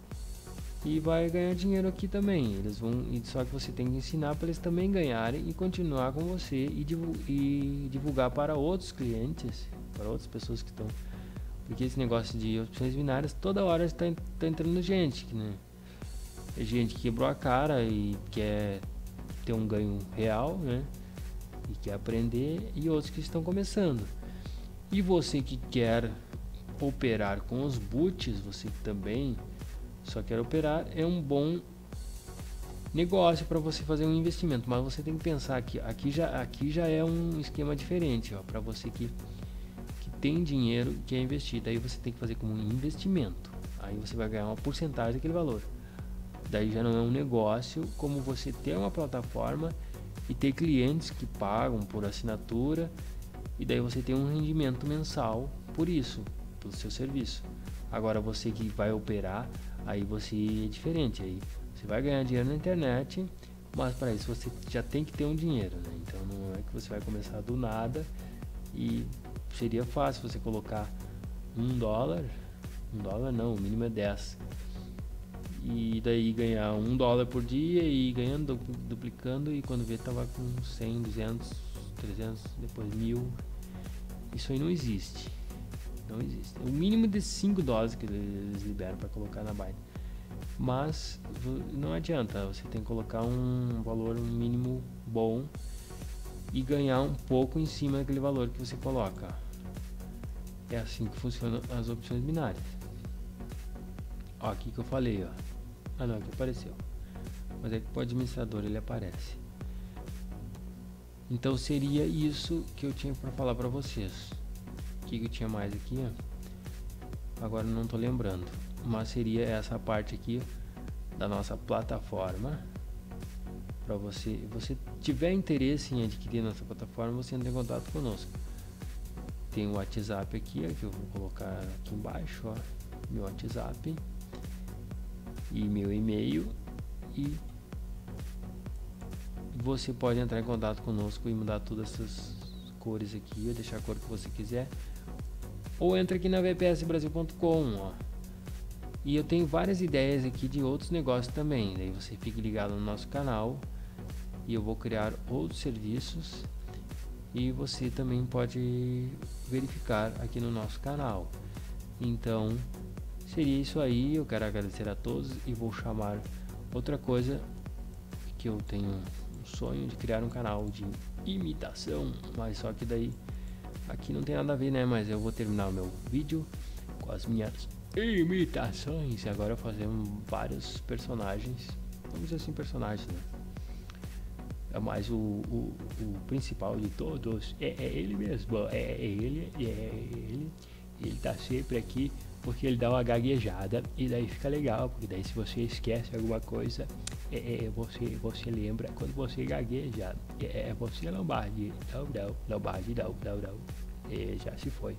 e vai ganhar dinheiro aqui também. Eles vão, só que você tem que ensinar para eles também ganharem e continuar com você e divulgar para outros clientes, para outras pessoas que estão. Porque esse negócio de opções binárias toda hora está tá entrando gente, né? Gente que quebrou a cara e quer ter um ganho real, né? E quer aprender e outros que estão começando. E você que quer operar com os boots, você também só quer operar, é um bom negócio para você fazer um investimento, mas você tem que pensar que aqui já, aqui já é um esquema diferente, para você que, que tem dinheiro e quer investir, daí você tem que fazer como um investimento, aí você vai ganhar uma porcentagem daquele valor. Daí já não é um negócio como você ter uma plataforma e ter clientes que pagam por assinatura e daí você tem um rendimento mensal por isso, pelo seu serviço. Agora você que vai operar, aí você é diferente, aí você vai ganhar dinheiro na internet, mas para isso você já tem que ter um dinheiro, né? Então não é que você vai começar do nada e seria fácil você colocar um dólar, um dólar não, o mínimo é 10 e daí ganhar um dólar por dia e ganhando, duplicando e quando vê tava com 100, 200, 300, depois mil. Isso aí não existe. Não existe. O mínimo de 5 dólares que eles liberam para colocar na Binance. Mas não adianta, você tem que colocar um valor mínimo bom e ganhar um pouco em cima daquele valor que você coloca. É assim que funcionam as opções binárias. Ó, aqui que eu falei, ó. Ah não, aqui apareceu. Mas é que o administrador ele aparece. Então seria isso que eu tinha para falar para vocês que, que tinha mais aqui? Agora não estou lembrando. Mas seria essa parte aqui da nossa plataforma. Para você, você tiver interesse em adquirir nossa plataforma, você entra em contato conosco. Tem o WhatsApp aqui, que eu vou colocar aqui embaixo, ó, meu WhatsApp e meu e-mail e você pode entrar em contato conosco e mudar todas essas cores aqui, ou deixar a cor que você quiser ou entra aqui na vpsbrasil.com, ó. E eu tenho várias ideias aqui de outros negócios também. Daí você fique ligado no nosso canal e eu vou criar outros serviços e você também pode verificar aqui no nosso canal. Então, seria isso aí. Eu quero agradecer a todos e vou chamar outra coisa que eu tenho um sonho de criar um canal de imitação, mas só que daí Aqui não tem nada a ver, né? Mas eu vou terminar o meu vídeo com as minhas imitações. E agora fazer vários personagens. Vamos dizer assim, personagens, né? É mais o, o, o principal de todos. É, é, ele mesmo. É ele, é ele. ele tá sempre aqui porque ele dá uma gaguejada e daí fica legal, porque daí se você esquece alguma coisa, é, é você, você lembra quando você gagueja, é, é você Lombardi, não, não, Lombardi não, não, não, é, já se foi.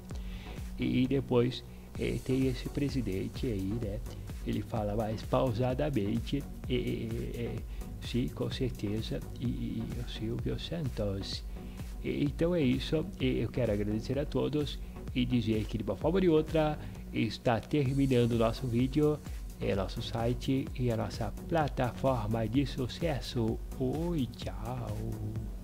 E depois é, tem esse presidente aí, né? Ele fala mais pausadamente, é, é, sim, com certeza, e, e o Silvio Santos. Então é isso, eu quero agradecer a todos e dizer que de uma forma ou de outra está terminando o nosso vídeo, é nosso site e a nossa plataforma de sucesso. Oi, tchau!